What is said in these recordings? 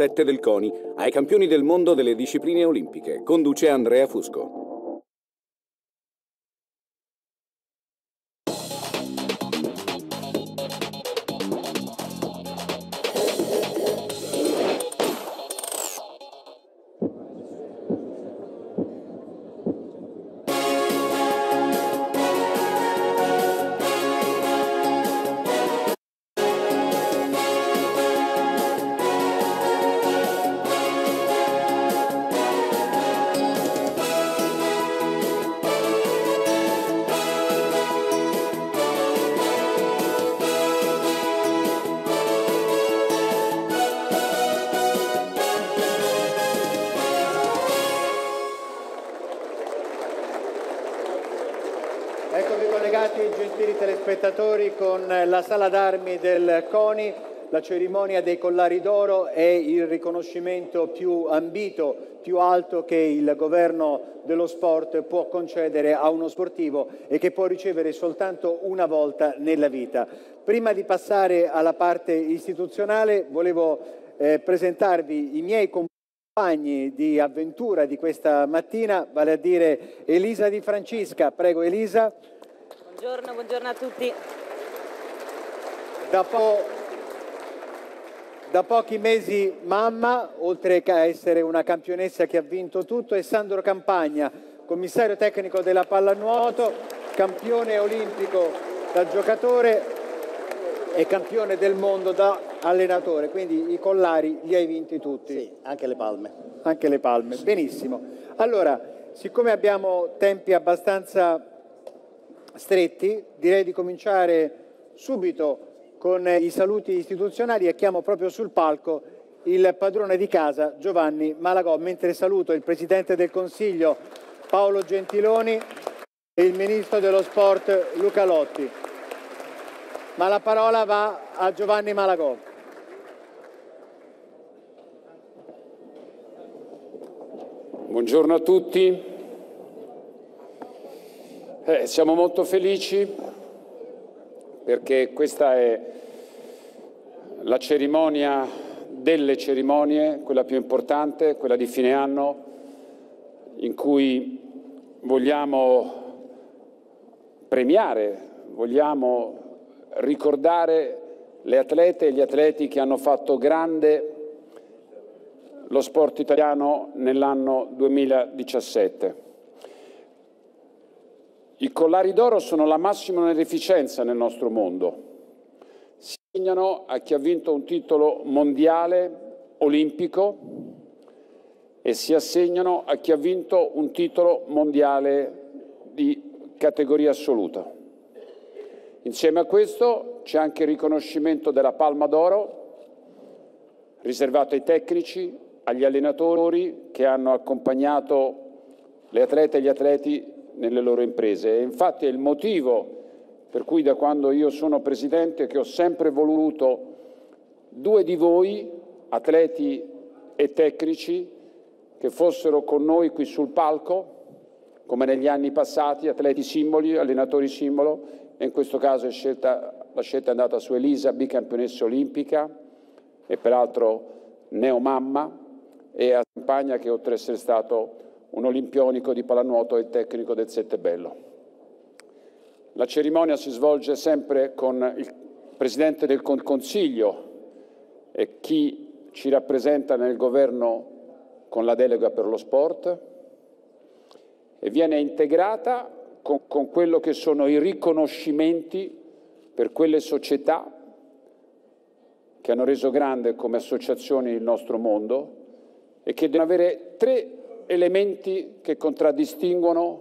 7 del CONI ai campioni del mondo delle discipline olimpiche. Conduce Andrea Fusco. Con la sala d'armi del CONI, la cerimonia dei collari d'oro è il riconoscimento più ambito, più alto che il governo dello sport può concedere a uno sportivo e che può ricevere soltanto una volta nella vita. Prima di passare alla parte istituzionale volevo eh, presentarvi i miei compagni di avventura di questa mattina, vale a dire Elisa Di Francisca. Prego Elisa. Buongiorno, buongiorno a tutti. Da, po da, pochi mesi mamma, oltre a essere una campionessa che ha vinto tutto, è Sandro Campagna, commissario tecnico della pallanuoto, campione olimpico da giocatore e campione del mondo da allenatore. Quindi i collari li hai vinti tutti. Sì, anche le palme. Anche le palme, benissimo. Allora, siccome abbiamo tempi abbastanza stretti, direi di cominciare subito con i saluti istituzionali e chiamo proprio sul palco il padrone di casa Giovanni Malagò, mentre saluto il Presidente del Consiglio Paolo Gentiloni e il Ministro dello Sport Luca Lotti. Ma la parola va a Giovanni Malagò. Buongiorno a tutti. Eh, siamo molto felici perché questa è la cerimonia delle cerimonie, quella più importante, quella di fine anno, in cui vogliamo premiare, vogliamo ricordare le atlete e gli atleti che hanno fatto grande lo sport italiano nell'anno 2017. I collari d'oro sono la massima onorificenza nel nostro mondo. Si assegnano a chi ha vinto un titolo mondiale olimpico e si assegnano a chi ha vinto un titolo mondiale di categoria assoluta. Insieme a questo c'è anche il riconoscimento della Palma d'Oro riservato ai tecnici, agli allenatori che hanno accompagnato le atlete e gli atleti nelle loro imprese. E infatti è il motivo per cui da quando io sono Presidente che ho sempre voluto due di voi, atleti e tecnici, che fossero con noi qui sul palco, come negli anni passati, atleti simboli, allenatori simbolo, e in questo caso scelta, la scelta è andata su Elisa, bicampionessa olimpica e peraltro neomamma, e a Campagna che oltre ad essere stato un olimpionico di pallanuoto e tecnico del Settebello. La cerimonia si svolge sempre con il Presidente del Consiglio e chi ci rappresenta nel governo con la delega per lo sport e viene integrata con, con quello che sono i riconoscimenti per quelle società che hanno reso grande come associazioni il nostro mondo e che devono avere tre elementi che contraddistinguono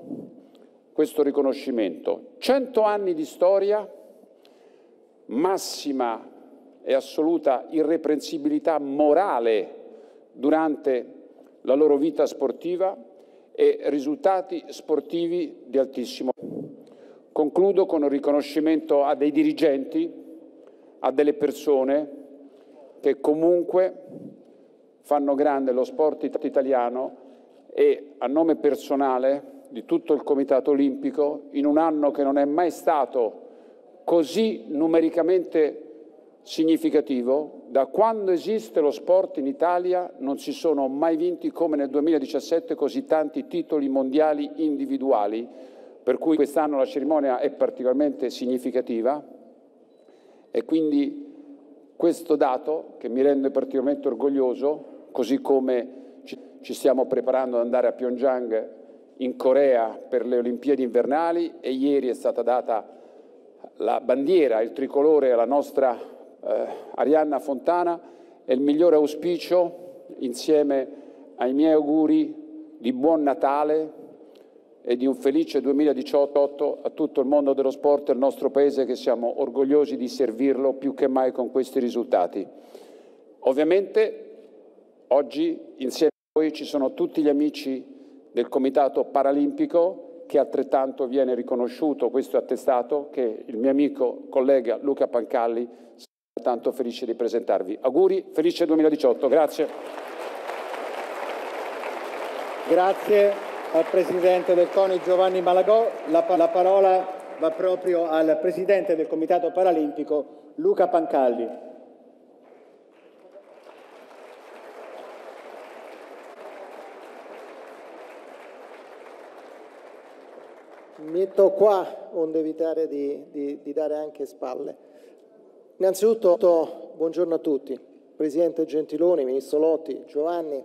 questo riconoscimento. Cento anni di storia, massima e assoluta irreprensibilità morale durante la loro vita sportiva e risultati sportivi di altissimo. Concludo con un riconoscimento a dei dirigenti, a delle persone che comunque fanno grande lo sport italiano e a nome personale di tutto il Comitato Olimpico, in un anno che non è mai stato così numericamente significativo. Da quando esiste lo sport in Italia non si sono mai vinti come nel 2017 così tanti titoli mondiali individuali, per cui quest'anno la cerimonia è particolarmente significativa e quindi questo dato che mi rende particolarmente orgoglioso, così come ci stiamo preparando ad andare a Pyeongchang in Corea per le Olimpiadi invernali e ieri è stata data la bandiera, il tricolore alla nostra eh, Arianna Fontana è il migliore auspicio insieme ai miei auguri di buon Natale e di un felice 2018 a tutto il mondo dello sport e al nostro Paese che siamo orgogliosi di servirlo più che mai con questi risultati. Ovviamente oggi insieme a voi ci sono tutti gli amici del Comitato Paralimpico che altrettanto viene riconosciuto questo attestato che il mio amico collega Luca Pancalli è tanto felice di presentarvi. Auguri, felice 2018, grazie. Grazie al Presidente del CONI Giovanni Malagò. La, la parola va proprio al Presidente del Comitato Paralimpico Luca Pancalli. Metto qua onde evitare di, di, di dare anche spalle. Innanzitutto buongiorno a tutti, Presidente Gentiloni, Ministro Lotti, Giovanni,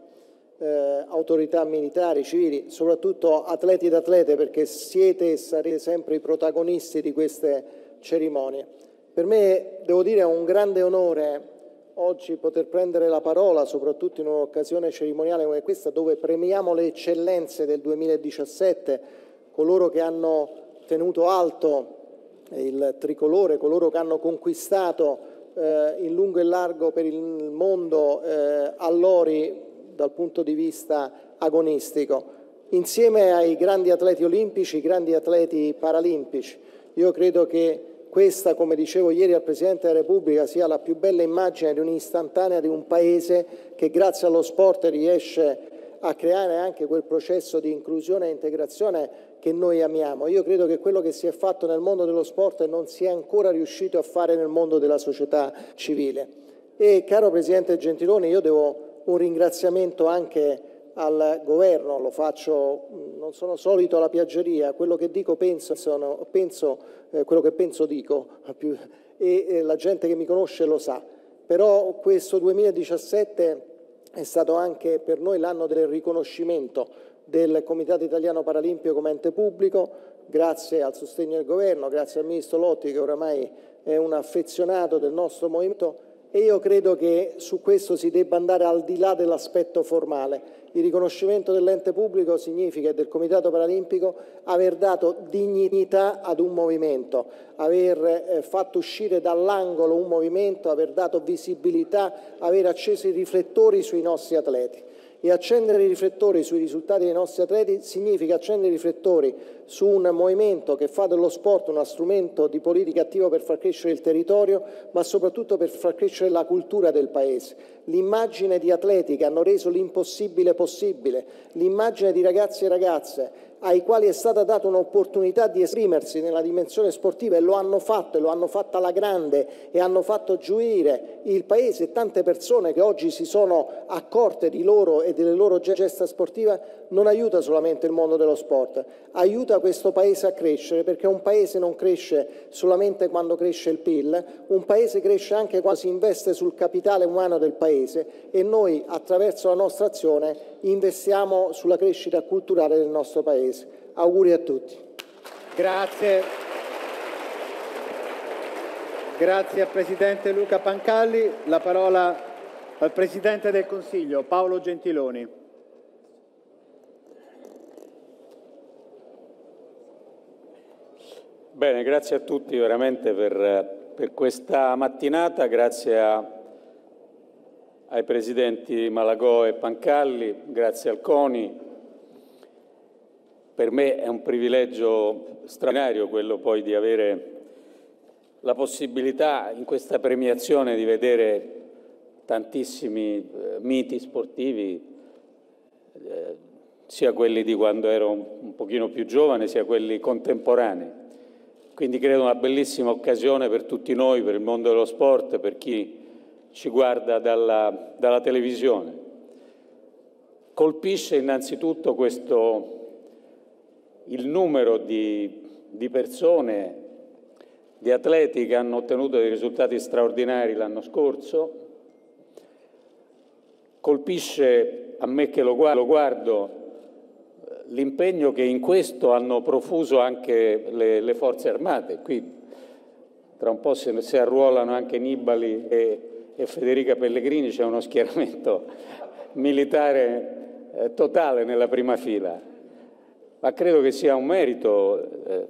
eh, autorità militari, civili, soprattutto atleti ed atlete perché siete e sarete sempre i protagonisti di queste cerimonie. Per me, devo dire, è un grande onore oggi poter prendere la parola, soprattutto in un'occasione cerimoniale come questa, dove premiamo le eccellenze del 2017 coloro che hanno tenuto alto il tricolore, coloro che hanno conquistato eh, in lungo e largo per il mondo eh, allori dal punto di vista agonistico, insieme ai grandi atleti olimpici, grandi atleti paralimpici. Io credo che questa, come dicevo ieri al Presidente della Repubblica, sia la più bella immagine di un'istantanea di un Paese che grazie allo sport riesce a creare anche quel processo di inclusione e integrazione che noi amiamo. Io credo che quello che si è fatto nel mondo dello sport non si è ancora riuscito a fare nel mondo della società civile. E caro Presidente Gentiloni, io devo un ringraziamento anche al governo, lo faccio, non sono solito alla piaggeria, quello che dico penso, sono, penso eh, quello che penso dico, più, e, e la gente che mi conosce lo sa. Però questo 2017 è stato anche per noi l'anno del riconoscimento del Comitato Italiano Paralimpico come ente pubblico, grazie al sostegno del Governo, grazie al Ministro Lotti che oramai è un affezionato del nostro movimento e io credo che su questo si debba andare al di là dell'aspetto formale. Il riconoscimento dell'ente pubblico significa del Comitato Paralimpico aver dato dignità ad un movimento, aver eh, fatto uscire dall'angolo un movimento, aver dato visibilità, aver acceso i riflettori sui nostri atleti e accendere i riflettori sui risultati dei nostri atleti significa accendere i riflettori su un movimento che fa dello sport uno strumento di politica attiva per far crescere il territorio, ma soprattutto per far crescere la cultura del Paese. L'immagine di atleti che hanno reso l'impossibile possibile, l'immagine di ragazzi e ragazze ai quali è stata data un'opportunità di esprimersi nella dimensione sportiva e lo hanno fatto e lo hanno fatto alla grande e hanno fatto gioire il Paese. E tante persone che oggi si sono accorte di loro e delle loro gesta sportive, non aiuta solamente il mondo dello sport, aiuta questo Paese a crescere perché un Paese non cresce solamente quando cresce il PIL, un Paese cresce anche quando si investe sul capitale umano del Paese e noi attraverso la nostra azione investiamo sulla crescita culturale del nostro Paese. Auguri a tutti. Grazie. Grazie al Presidente Luca Pancalli. La parola al Presidente del Consiglio Paolo Gentiloni. Bene, grazie a tutti veramente per, per questa mattinata, grazie a, ai Presidenti Malagò e Pancalli, grazie al CONI, per me è un privilegio straordinario quello poi di avere la possibilità in questa premiazione di vedere tantissimi eh, miti sportivi, eh, sia quelli di quando ero un, un pochino più giovane, sia quelli contemporanei. Quindi credo una bellissima occasione per tutti noi, per il mondo dello sport, per chi ci guarda dalla, dalla televisione. Colpisce innanzitutto questo, il numero di, di persone, di atleti che hanno ottenuto dei risultati straordinari l'anno scorso, colpisce a me che lo guardo l'impegno che in questo hanno profuso anche le, le forze armate. Qui tra un po' si, si arruolano anche Nibali e, e Federica Pellegrini, c'è uno schieramento militare eh, totale nella prima fila. Ma credo che sia un merito, eh,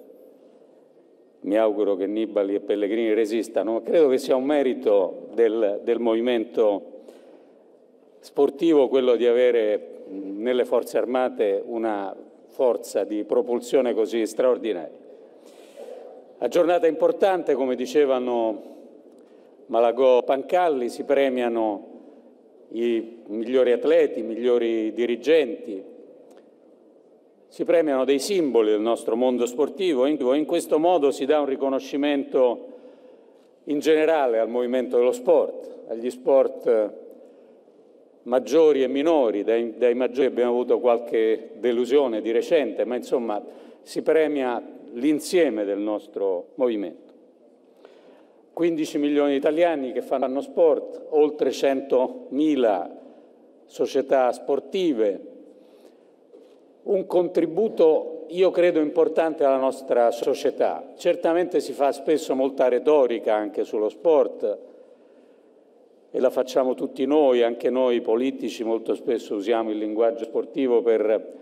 mi auguro che Nibali e Pellegrini resistano, ma credo che sia un merito del, del movimento sportivo quello di avere nelle forze armate una forza di propulsione così straordinaria. La giornata importante, come dicevano Malagò Pancalli, si premiano i migliori atleti, i migliori dirigenti, si premiano dei simboli del nostro mondo sportivo e in questo modo si dà un riconoscimento in generale al movimento dello sport, agli sport maggiori e minori, dai, dai maggiori abbiamo avuto qualche delusione di recente, ma insomma si premia l'insieme del nostro movimento. 15 milioni di italiani che fanno sport, oltre 100.000 società sportive, un contributo, io credo, importante alla nostra società. Certamente si fa spesso molta retorica anche sullo sport, e la facciamo tutti noi, anche noi politici molto spesso usiamo il linguaggio sportivo per,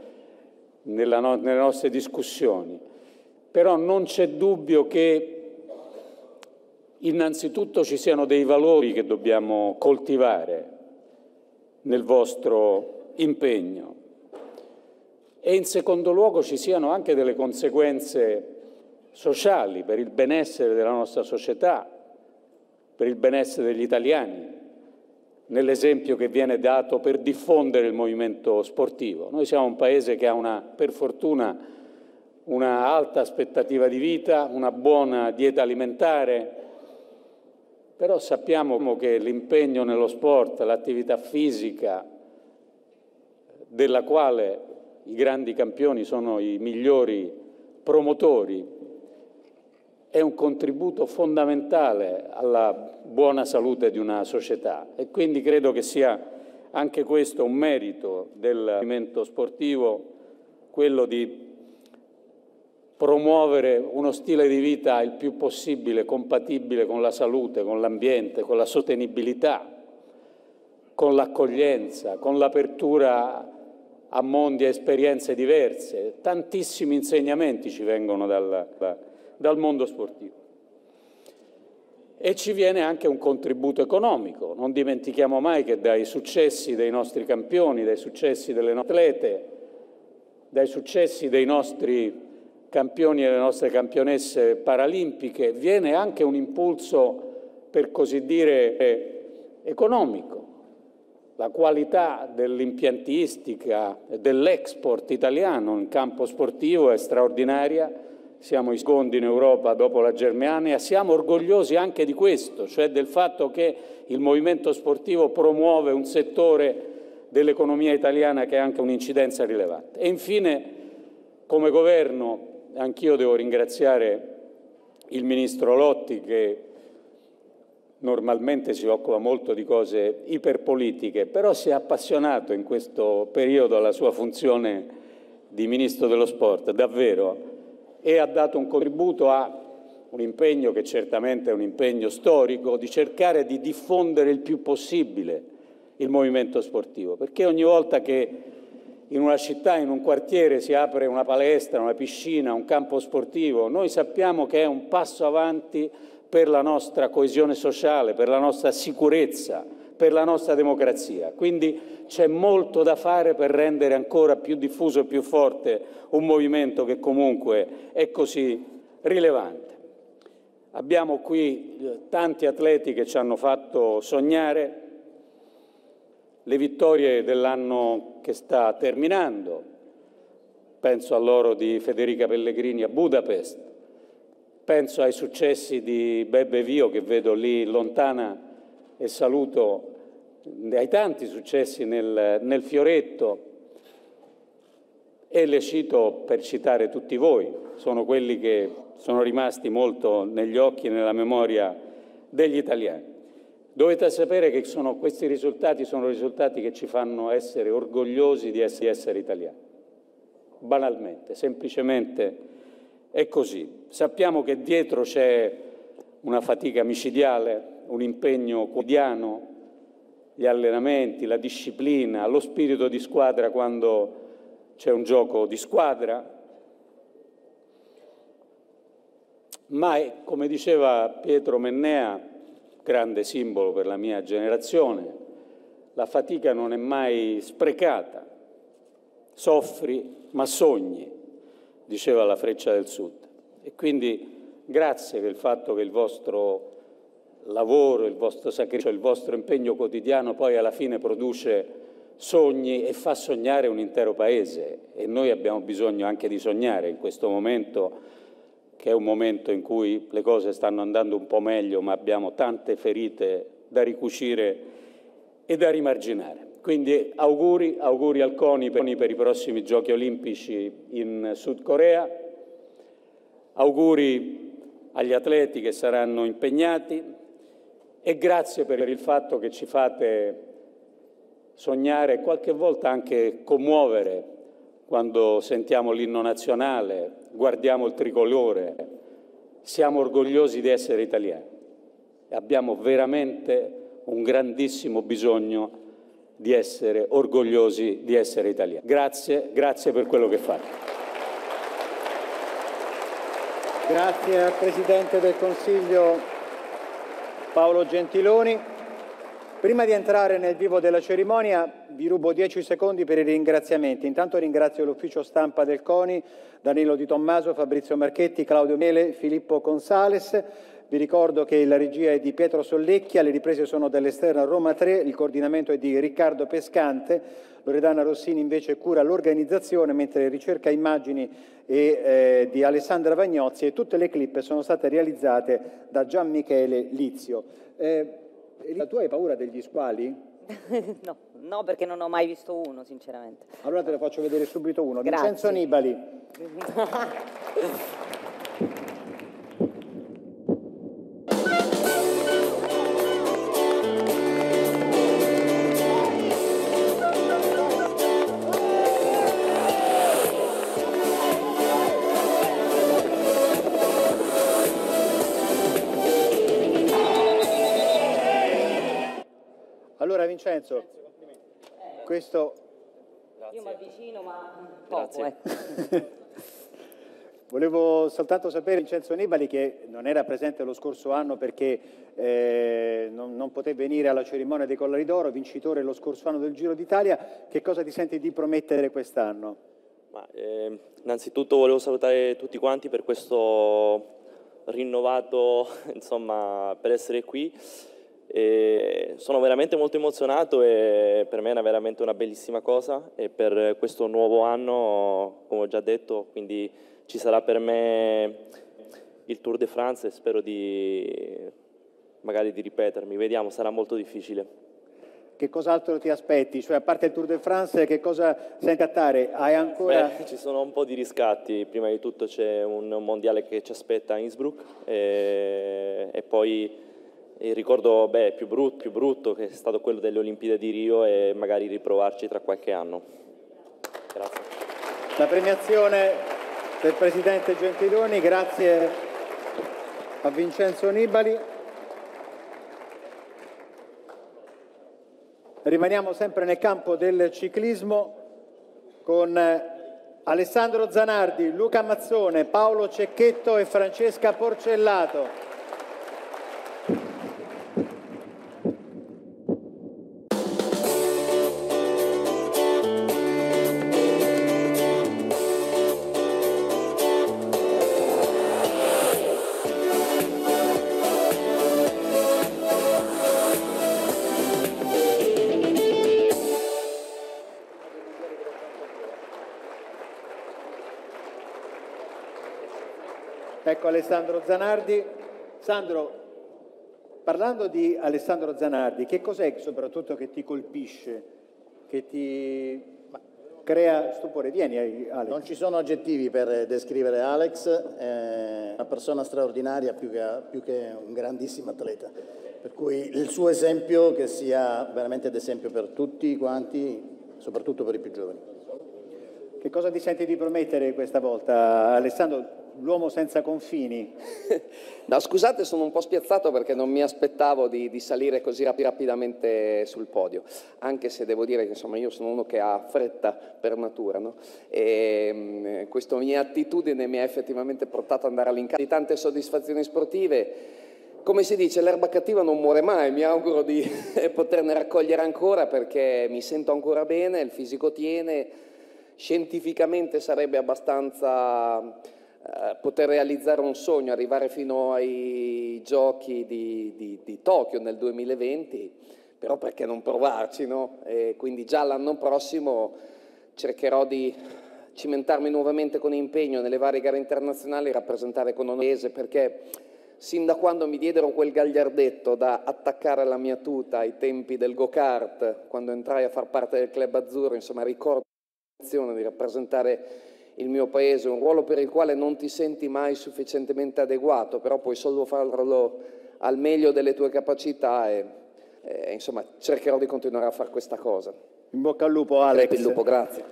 no, nelle nostre discussioni, però non c'è dubbio che innanzitutto ci siano dei valori che dobbiamo coltivare nel vostro impegno. E in secondo luogo ci siano anche delle conseguenze sociali per il benessere della nostra società, per il benessere degli italiani nell'esempio che viene dato per diffondere il movimento sportivo. Noi siamo un paese che ha una, per fortuna una alta aspettativa di vita, una buona dieta alimentare, però sappiamo che l'impegno nello sport, l'attività fisica, della quale i grandi campioni sono i migliori promotori, è un contributo fondamentale alla buona salute di una società e quindi credo che sia anche questo un merito del movimento sportivo, quello di promuovere uno stile di vita il più possibile compatibile con la salute, con l'ambiente, con la sostenibilità, con l'accoglienza, con l'apertura a mondi e esperienze diverse. Tantissimi insegnamenti ci vengono dal, dal mondo sportivo. E ci viene anche un contributo economico. Non dimentichiamo mai che dai successi dei nostri campioni, dai successi delle nostre atlete, dai successi dei nostri campioni e delle nostre campionesse paralimpiche viene anche un impulso, per così dire, economico. La qualità dell'impiantistica e dell'export italiano in campo sportivo è straordinaria siamo i secondi in Europa dopo la Germania, siamo orgogliosi anche di questo, cioè del fatto che il movimento sportivo promuove un settore dell'economia italiana che ha anche un'incidenza rilevante. E infine, come governo, anch'io devo ringraziare il Ministro Lotti che normalmente si occupa molto di cose iperpolitiche, però si è appassionato in questo periodo alla sua funzione di Ministro dello Sport, davvero e ha dato un contributo a un impegno che certamente è un impegno storico, di cercare di diffondere il più possibile il movimento sportivo, perché ogni volta che in una città, in un quartiere si apre una palestra, una piscina, un campo sportivo, noi sappiamo che è un passo avanti per la nostra coesione sociale, per la nostra sicurezza, per la nostra democrazia. Quindi c'è molto da fare per rendere ancora più diffuso e più forte un movimento che comunque è così rilevante. Abbiamo qui eh, tanti atleti che ci hanno fatto sognare le vittorie dell'anno che sta terminando. Penso all'oro di Federica Pellegrini a Budapest, penso ai successi di Bebbe Vio che vedo lì lontana e saluto, ai tanti successi nel, nel Fioretto e le cito per citare tutti voi, sono quelli che sono rimasti molto negli occhi e nella memoria degli italiani. Dovete sapere che sono, questi risultati sono risultati che ci fanno essere orgogliosi di essere, di essere italiani. Banalmente, semplicemente è così. Sappiamo che dietro c'è una fatica micidiale, un impegno quotidiano, gli allenamenti, la disciplina, lo spirito di squadra quando c'è un gioco di squadra, ma è, come diceva Pietro Mennea, grande simbolo per la mia generazione, la fatica non è mai sprecata, soffri ma sogni, diceva la Freccia del Sud. E quindi grazie per il fatto che il vostro lavoro, il vostro sacrificio, il vostro impegno quotidiano poi alla fine produce sogni e fa sognare un intero paese. E noi abbiamo bisogno anche di sognare in questo momento che è un momento in cui le cose stanno andando un po' meglio ma abbiamo tante ferite da ricucire e da rimarginare. Quindi auguri, auguri al CONI per i prossimi giochi olimpici in Sud Corea, auguri agli atleti che saranno impegnati e grazie per il fatto che ci fate sognare e qualche volta anche commuovere quando sentiamo l'inno nazionale, guardiamo il tricolore, siamo orgogliosi di essere italiani. Abbiamo veramente un grandissimo bisogno di essere orgogliosi di essere italiani. Grazie, grazie per quello che fate. Grazie al Presidente del Consiglio Paolo Gentiloni. Prima di entrare nel vivo della cerimonia vi rubo dieci secondi per i ringraziamenti. Intanto ringrazio l'ufficio stampa del CONI, Danilo Di Tommaso, Fabrizio Marchetti, Claudio Mele, Filippo Consales. Vi ricordo che la regia è di Pietro Sollecchia, le riprese sono dell'esterno Roma 3, il coordinamento è di Riccardo Pescante, Loredana Rossini invece cura l'organizzazione, mentre ricerca immagini è eh, di Alessandra Vagnozzi e tutte le clip sono state realizzate da Gian Michele Lizio. Eh, tu hai paura degli squali? no, no, perché non ho mai visto uno, sinceramente. Allora te ne faccio vedere subito uno. Grazie. Vincenzo Nibali. Vincenzo, questo... Io mi avvicino ma poco, ecco. Volevo soltanto sapere, Vincenzo Nibali, che non era presente lo scorso anno perché eh, non, non poté venire alla cerimonia dei Collari d'Oro, vincitore lo scorso anno del Giro d'Italia, che cosa ti senti di promettere quest'anno? Eh, innanzitutto volevo salutare tutti quanti per questo rinnovato, insomma, per essere qui. E sono veramente molto emozionato e per me è veramente una bellissima cosa e per questo nuovo anno, come ho già detto, quindi ci sarà per me il Tour de France e spero di magari di ripetermi, vediamo, sarà molto difficile. Che cos'altro ti aspetti? Cioè, a parte il Tour de France, che cosa sai incattare? Hai ancora... Beh, ci sono un po' di riscatti, prima di tutto c'è un mondiale che ci aspetta a Innsbruck e, e poi il ricordo beh, più, brutto, più brutto che è stato quello delle Olimpiadi di Rio e magari riprovarci tra qualche anno. Grazie. La premiazione del Presidente Gentiloni, grazie a Vincenzo Nibali. Rimaniamo sempre nel campo del ciclismo con Alessandro Zanardi, Luca Mazzone, Paolo Cecchetto e Francesca Porcellato. Alessandro Zanardi. Sandro, parlando di Alessandro Zanardi, che cos'è soprattutto che ti colpisce, che ti crea stupore? Vieni Alex. Non ci sono aggettivi per descrivere Alex, è una persona straordinaria più che, più che un grandissimo atleta. Per cui il suo esempio che sia veramente d'esempio per tutti quanti, soprattutto per i più giovani. Che cosa ti senti di promettere questa volta, Alessandro? L'uomo senza confini. no, scusate, sono un po' spiazzato perché non mi aspettavo di, di salire così rap- rapidamente sul podio, anche se devo dire che insomma, io sono uno che ha fretta per natura. No? E, mh, questa mia attitudine mi ha effettivamente portato ad andare all'incarico di tante soddisfazioni sportive. Come si dice, l'erba cattiva non muore mai, mi auguro di poterne raccogliere ancora perché mi sento ancora bene, il fisico tiene, scientificamente sarebbe abbastanza eh, poter realizzare un sogno, arrivare fino ai giochi di, di, di Tokyo nel 2020, però perché non provarci, no? E quindi già l'anno prossimo cercherò di cimentarmi nuovamente con impegno nelle varie gare internazionali, rappresentare con onore perché sin da quando mi diedero quel gagliardetto da attaccare alla mia tuta ai tempi del go-kart, quando entrai a far parte del club azzurro, insomma ricordo di rappresentare il mio paese, un ruolo per il quale non ti senti mai sufficientemente adeguato, però puoi solo farlo al meglio delle tue capacità e, e insomma cercherò di continuare a fare questa cosa. In bocca al lupo Alex. il lupo, grazie.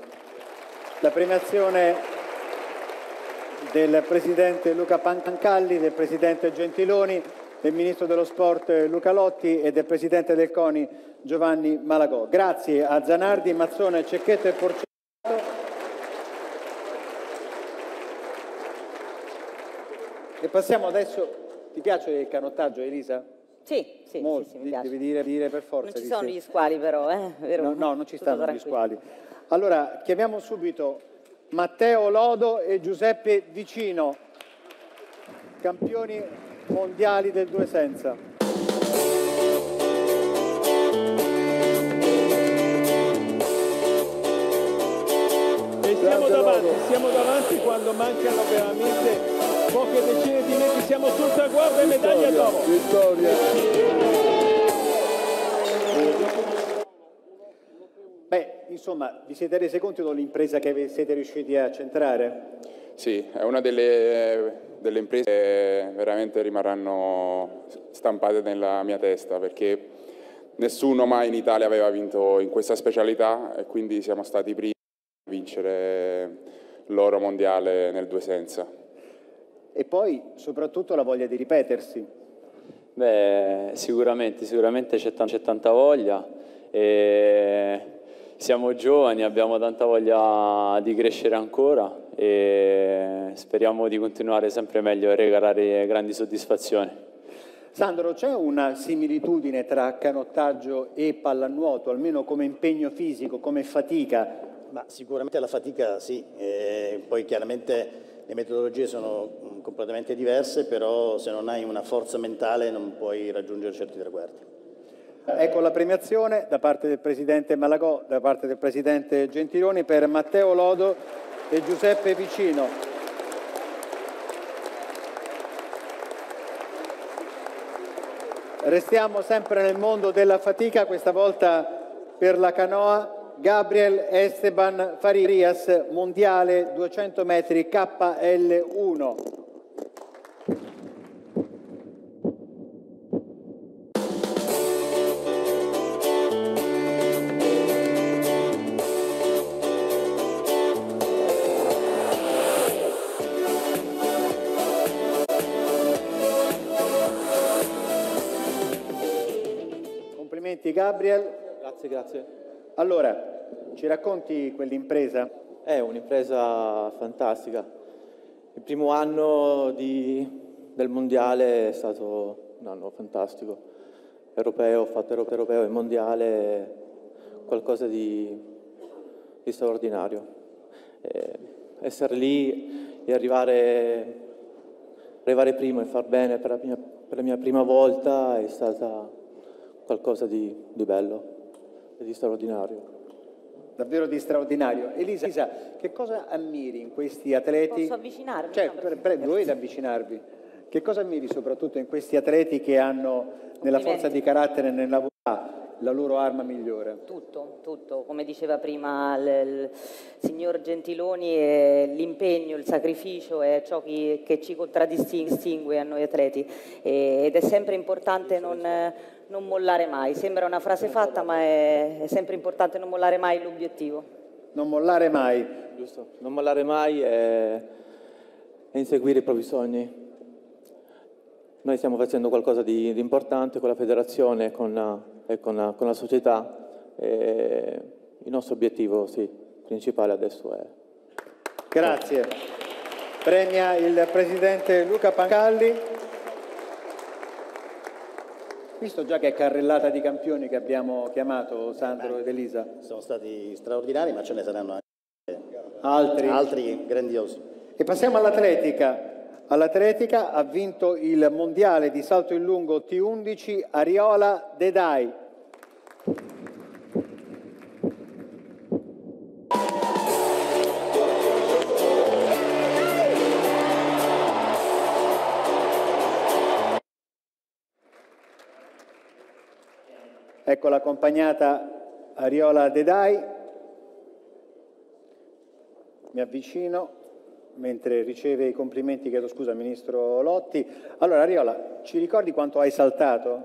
La premiazione del Presidente Luca Pancalli, del Presidente Gentiloni, del Ministro dello Sport Luca Lotti e del Presidente del CONI Giovanni Malagò. Grazie a Zanardi, Mazzone, Cecchetto e Porcetto. E passiamo adesso. Ti piace il canottaggio, Elisa? Sì, sì, Molto. sì, sì, mi piace. Devi dire, dire per forza. Non ci sono sì. gli squali però, eh? Vero? No, no, non ci Tutto stanno gli squali. Allora, chiamiamo subito Matteo Lodo e Giuseppe Vicino, campioni mondiali del due senza. E siamo davanti, siamo davanti quando mancano veramente poche decine di metri, siamo sul traguardo e medaglia d'oro. Beh, insomma, vi siete resi conto dell'impresa che siete riusciti a centrare? Sì, è una delle, delle imprese che veramente rimarranno stampate nella mia testa perché nessuno mai in Italia aveva vinto in questa specialità e quindi siamo stati i primi a vincere l'oro mondiale nel due senza. E poi, soprattutto, la voglia di ripetersi. Beh, sicuramente, sicuramente c'è, c'è tanta voglia. E siamo giovani, abbiamo tanta voglia di crescere ancora e speriamo di continuare sempre meglio e regalare grandi soddisfazioni. Sandro, c'è una similitudine tra canottaggio e pallanuoto, almeno come impegno fisico, come fatica? Ma sicuramente la fatica sì, e poi chiaramente le metodologie sono mm, completamente diverse, però se non hai una forza mentale non puoi raggiungere certi traguardi. Ecco la premiazione da parte del Presidente Malagò, da parte del Presidente Gentiloni per Matteo Lodo e Giuseppe Vicino. Restiamo sempre nel mondo della fatica, questa volta per la canoa. Gabriel Esteban Farias, mondiale 200 metri KL1. Complimenti Gabriel. Grazie, grazie. Allora, ci racconti quell'impresa? È un'impresa fantastica. Il primo anno di- del mondiale è stato un anno fantastico. Europeo, ho fatto euro- europeo e mondiale, qualcosa di, di straordinario. Eh, essere lì e arrivare, arrivare primo e far bene per la mia, per la mia prima volta è stata qualcosa di, di bello e di straordinario. davvero di straordinario. Elisa, Elisa, che cosa ammiri in questi atleti? Posso avvicinarmi? Cioè, No, pre- pre- dovete avvicinarvi. Che cosa ammiri soprattutto in questi atleti che hanno nella forza di carattere e nella volontà la loro arma migliore? Tutto, tutto, come diceva prima il, il signor Gentiloni, eh, l'impegno, il sacrificio è ciò che, che ci contraddistingue a noi atleti E- ed è sempre importante non, eh, non mollare mai. Sembra una frase fatta, ma è, è sempre importante non mollare mai l'obiettivo. Non mollare mai. Giusto, non mollare mai e, e inseguire i propri sogni. Noi stiamo facendo qualcosa di, di importante con la federazione e con, e con, con la società. E il nostro obiettivo sì, principale adesso è Grazie. Premia il presidente Luca Pancalli. Visto già che è carrellata di campioni che abbiamo chiamato Sandro ed Elisa. Sono stati straordinari, ma ce ne saranno anche Altri. altri grandiosi. E passiamo all'atletica. All'atletica ha vinto il mondiale di salto in lungo T11 Ariola Dedai. Ecco l'accompagnata Ariola Dedai. Mi avvicino mentre riceve i complimenti, chiedo scusa, Ministro Lotti. Allora, Ariola, ci ricordi quanto hai saltato?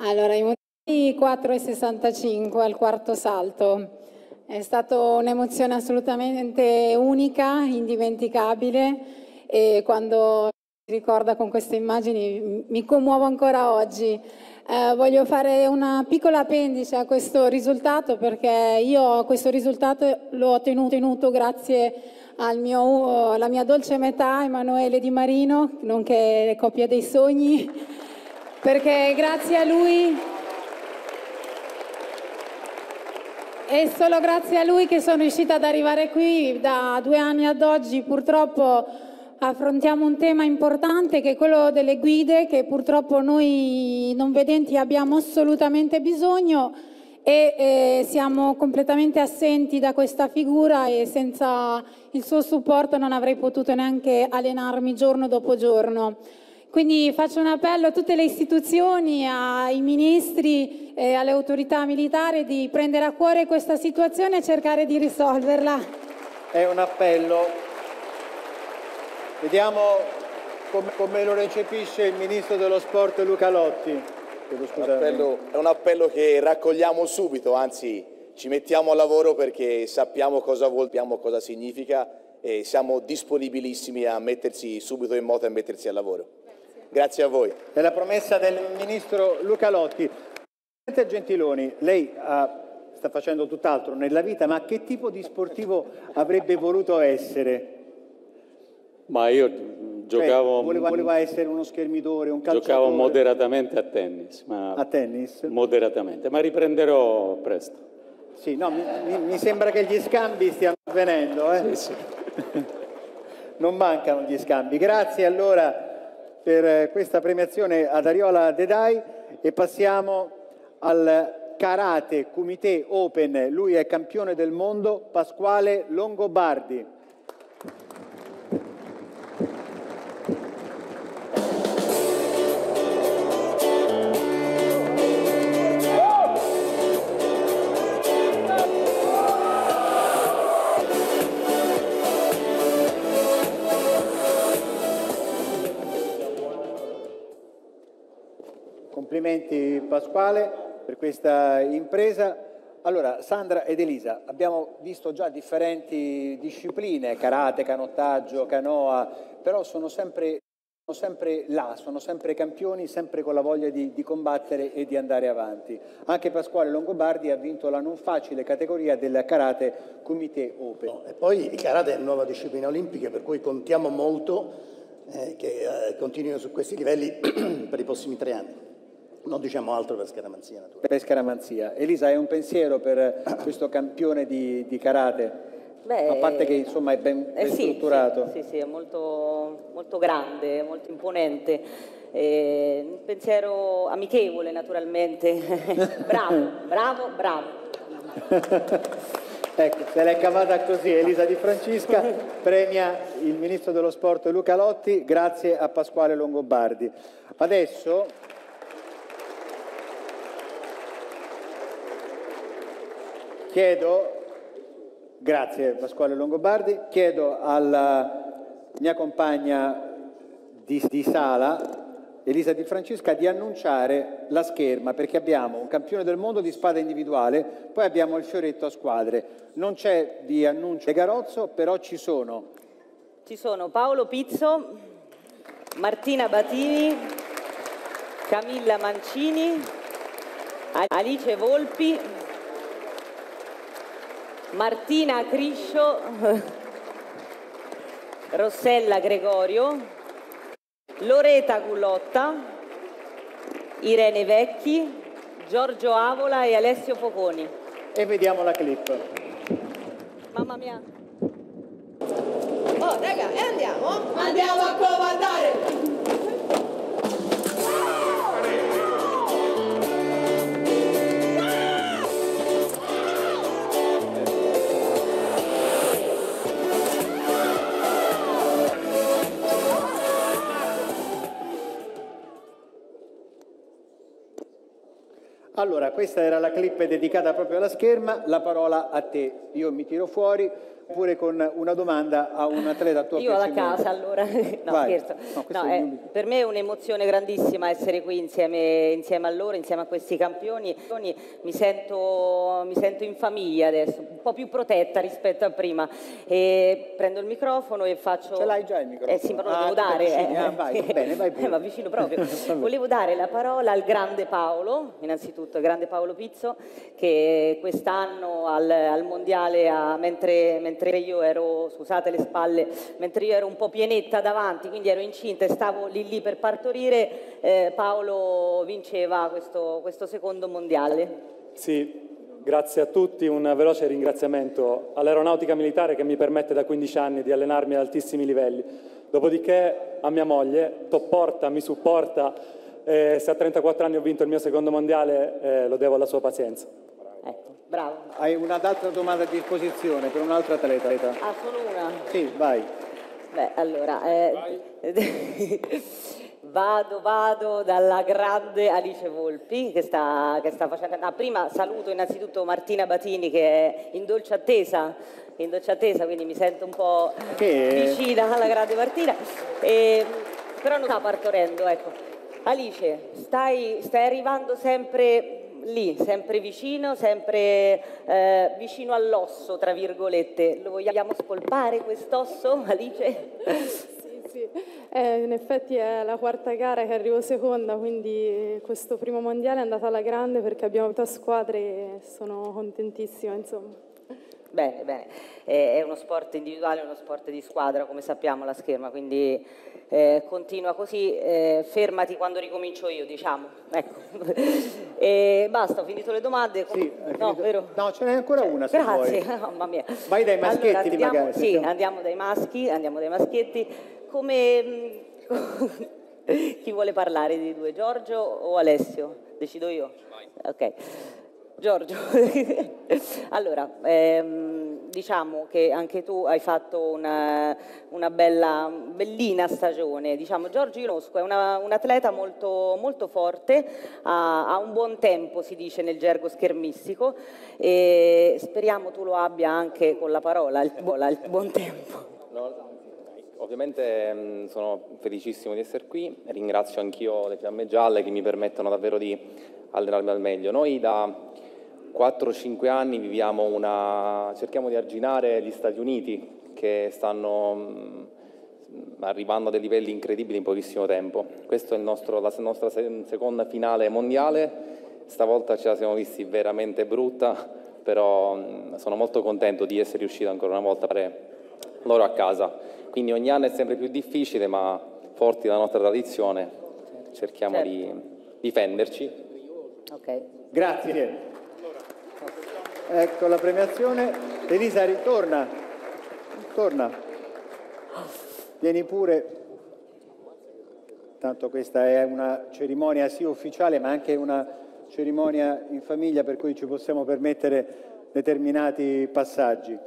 Allora, i motivi 4,65 al quarto salto. È stata un'emozione assolutamente unica, indimenticabile e quando ricorda con queste immagini mi commuovo ancora oggi. Eh, voglio fare una piccola appendice a questo risultato perché io questo risultato l'ho ottenuto grazie al mio, alla mia dolce metà Emanuele Di Marino, nonché coppia dei sogni, perché grazie a lui è solo grazie a lui che sono riuscita ad arrivare qui da due anni ad oggi. Purtroppo affrontiamo un tema importante che è quello delle guide, che purtroppo noi non vedenti abbiamo assolutamente bisogno e eh, siamo completamente assenti da questa figura e senza il suo supporto non avrei potuto neanche allenarmi giorno dopo giorno. Quindi faccio un appello a tutte le istituzioni, ai ministri e alle autorità militari di prendere a cuore questa situazione e cercare di risolverla. È un appello. Vediamo come, come lo recepisce il Ministro dello Sport Luca Lotti. Scusa. Appello- è un appello che raccogliamo subito, anzi ci mettiamo a lavoro perché sappiamo cosa vuol, sappiamo cosa significa e siamo disponibilissimi a mettersi subito in moto e a mettersi al lavoro. Grazie a voi. È la promessa del Ministro Luca Lotti. Presidente Gentiloni, lei ha- sta facendo tutt'altro nella vita, ma che tipo di sportivo avrebbe voluto essere? Ma io Cioè, giocavo, voleva, voleva essere uno schermidore, un calciatore? giocavo moderatamente a tennis, ma A tennis? moderatamente, ma riprenderò presto. Sì, no, mi, mi- sembra che gli scambi stiano avvenendo. Eh? non mancano gli scambi. Grazie allora per eh, questa premiazione ad Ariola Dedai e passiamo al Karate Kumite Open. Lui è campione del mondo, Pasquale Longobardi. Complimenti Pasquale per questa impresa. Allora, Sandra ed Elisa, abbiamo visto già differenti discipline, karate, canottaggio, canoa, però sono sempre, sono sempre là, sono sempre campioni, sempre con la voglia di, di combattere e di andare avanti. Anche Pasquale Longobardi ha vinto la non facile categoria del karate Kumite Open. E poi il karate è una nuova disciplina olimpica, per cui contiamo molto eh, che eh, continuino su questi livelli per i prossimi tre anni. Non diciamo altro per scaramanzia, naturalmente. Per scaramanzia. Elisa, hai un pensiero per questo campione di, di karate? Beh, A parte che insomma è ben, Eh ben sì, strutturato. Sì, sì, sì, è molto, molto grande, molto imponente. Eh, un pensiero amichevole naturalmente. bravo, bravo, bravo. Ecco, se l'è cavata così Elisa Di Francisca, premia il ministro dello sport Luca Lotti, grazie a Pasquale Longobardi. Adesso chiedo, grazie Pasquale Longobardi, chiedo alla mia compagna di, di sala Elisa Di Francesca di annunciare la scherma perché abbiamo un campione del mondo di spada individuale, poi abbiamo il fioretto a squadre. Non c'è di annuncio di Garozzo, però ci sono. Ci sono Paolo Pizzo, Martina Batini, Camilla Mancini, Alice Volpi, Martina Criscio, Rossella Gregorio, Loreta Gullotta, Irene Vecchi, Giorgio Avola e Alessio Foconi. E vediamo la clip. Mamma mia. Oh, raga, e andiamo? Andiamo a comandare! Allora, questa era la clip dedicata proprio alla scherma, la parola a te. Io mi tiro fuori pure con una domanda a un atleta a tuo Io alla casa allora, no Vai. scherzo. No, No, è per me è un'emozione grandissima essere qui insieme, insieme a loro, insieme a questi campioni. Mi sento, mi sento in famiglia adesso, un po' più protetta rispetto a prima. E prendo il microfono e faccio... Ce l'hai già il microfono? Eh sì, ma lo Ah, devo dare. t'avvicini, eh. ah, vai, va bene, vai pure. Eh, ma vicino proprio. Volevo dare la parola al grande Paolo, innanzitutto al grande Paolo Pizzo, che quest'anno al, al mondiale, a- mentre, mentre io ero, scusate le spalle, mentre io ero un po' pienetta davanti, quindi ero incinta e stavo lì lì per partorire, eh, Paolo vinceva questo, questo secondo mondiale. Sì, grazie a tutti, un veloce ringraziamento all'Aeronautica Militare che mi permette da 15 anni di allenarmi ad altissimi livelli. Dopodiché a mia moglie, topporta, mi supporta, eh, se a 34 anni ho vinto il mio secondo mondiale eh, lo devo alla sua pazienza. Bravo. Hai un'altra domanda a disposizione per un altro atleta? Ah, solo una? Sì, vai. Beh, allora, eh, vado, vado dalla grande Alice Volpi che sta, che sta facendo... ah, prima saluto innanzitutto Martina Batini che è in dolce attesa, in dolce attesa quindi mi sento un po' Che- vicina alla grande Martina, E- però non sta partorendo, ecco. Alice, stai, stai arrivando sempre lì, sempre vicino, sempre eh, vicino all'osso, tra virgolette. Lo vogliamo spolpare quest'osso, Alice? Sì. Eh, in effetti è la quarta gara che arrivo seconda, quindi questo primo mondiale è andata alla grande perché abbiamo avuto squadre e sono contentissima, insomma. Bene, bene. Eh, È uno sport individuale, è uno sport di squadra, come sappiamo la scherma, quindi eh, continua così, eh, fermati quando ricomincio io, diciamo. Ecco. E basta, ho finito le domande. no, vero? No, ce n'è ancora una se Grazie, vuoi. mamma mia. Vai dai maschietti Allora, andiamo- magari, Sì, sentiamo. andiamo dai maschi, andiamo dai maschietti. Come... mm, Chi vuole parlare di due, Giorgio o Alessio? Decido io? Ok. Giorgio, allora, ehm, diciamo che anche tu hai fatto una, una bella, bellina stagione. Diciamo, Giorgio conosco, è una- un atleta molto, molto forte, ha, ha un buon tempo, si dice nel gergo schermistico, e speriamo tu lo abbia anche con la parola, il, il buon tempo. No, ovviamente mh, sono felicissimo di essere qui, ringrazio anch'io le fiamme gialle che mi permettono davvero di allenarmi al meglio. Noi da 4-5 anni viviamo una... cerchiamo di arginare gli Stati Uniti che stanno mh, arrivando a dei livelli incredibili in pochissimo tempo. Questa è nostro- la nostra se- seconda finale mondiale, stavolta ce la siamo visti veramente brutta, però mh, sono molto contento di essere riuscito ancora una volta a fare loro a casa. Quindi ogni anno è sempre più difficile, ma forti della nostra tradizione cerchiamo Certo. di difenderci. Ok. Grazie. Ecco la premiazione. Elisa, ritorna. Torna. Vieni pure. Tanto questa è una cerimonia sì ufficiale, ma anche una cerimonia in famiglia, per cui ci possiamo permettere determinati passaggi.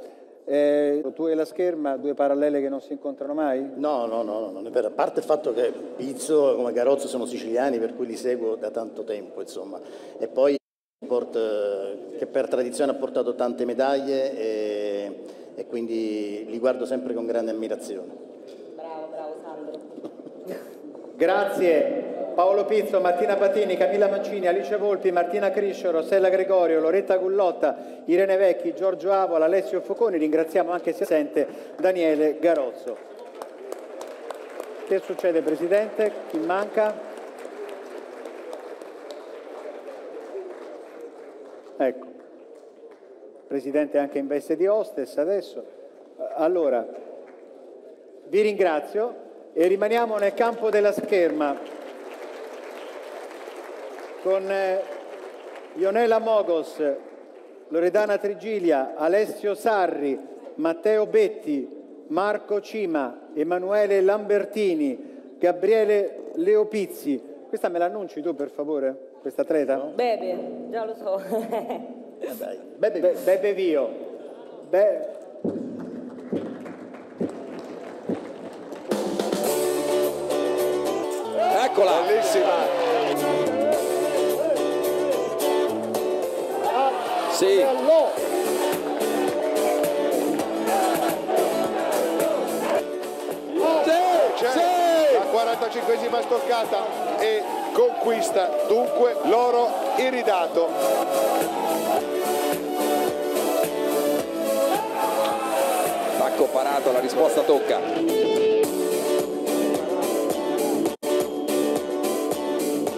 Eh, tu e la scherma, due parallele che non si incontrano mai? No, no, no, no, non è vero. A parte il fatto che Pizzo come Garozzo sono siciliani, per cui li seguo da tanto tempo, insomma. E poi sport eh, che per tradizione ha portato tante medaglie e, e quindi li guardo sempre con grande ammirazione. Bravo, bravo Sandro. Grazie. Paolo Pizzo, Martina Patini, Camilla Mancini, Alice Volpi, Martina Criscio, Rossella Gregorio, Loretta Gullotta, Irene Vecchi, Giorgio Avola, Alessio Foconi. Ringraziamo anche se assente Daniele Garozzo. Che succede Presidente? Chi manca? Ecco. Presidente anche in veste di hostess adesso. Allora, vi ringrazio e rimaniamo nel campo della scherma con eh, Ionela Mogos, Loredana Trigilia, Alessio Sarri, Matteo Betti, Marco Cima, Emanuele Lambertini, Gabriele Leopizzi. Questa me l'annunci tu per favore, questa atleta? Bebe, già lo so. Bebe, Be- Bebe Vio. Be- Eccola! Bellissima! Sì. C'è la 45esima stoccata e conquista dunque l'oro iridato. Tacco parato, la risposta tocca.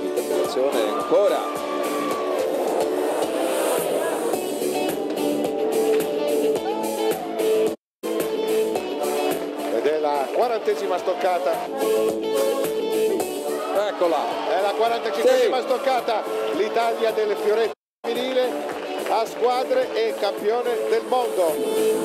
Interpretazione ancora. 47esima stoccata. Eccola. È la 45esima sì. stoccata. L'Italia del fioretto femminile a squadre e campione del mondo.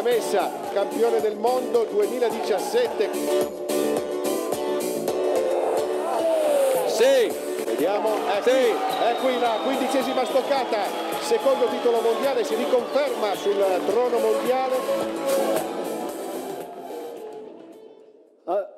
Messa, campione del mondo 2017. Sì. Vediamo, qui, è qui la quindicesima stoccata, secondo titolo mondiale, si riconferma sul trono mondiale. Ah,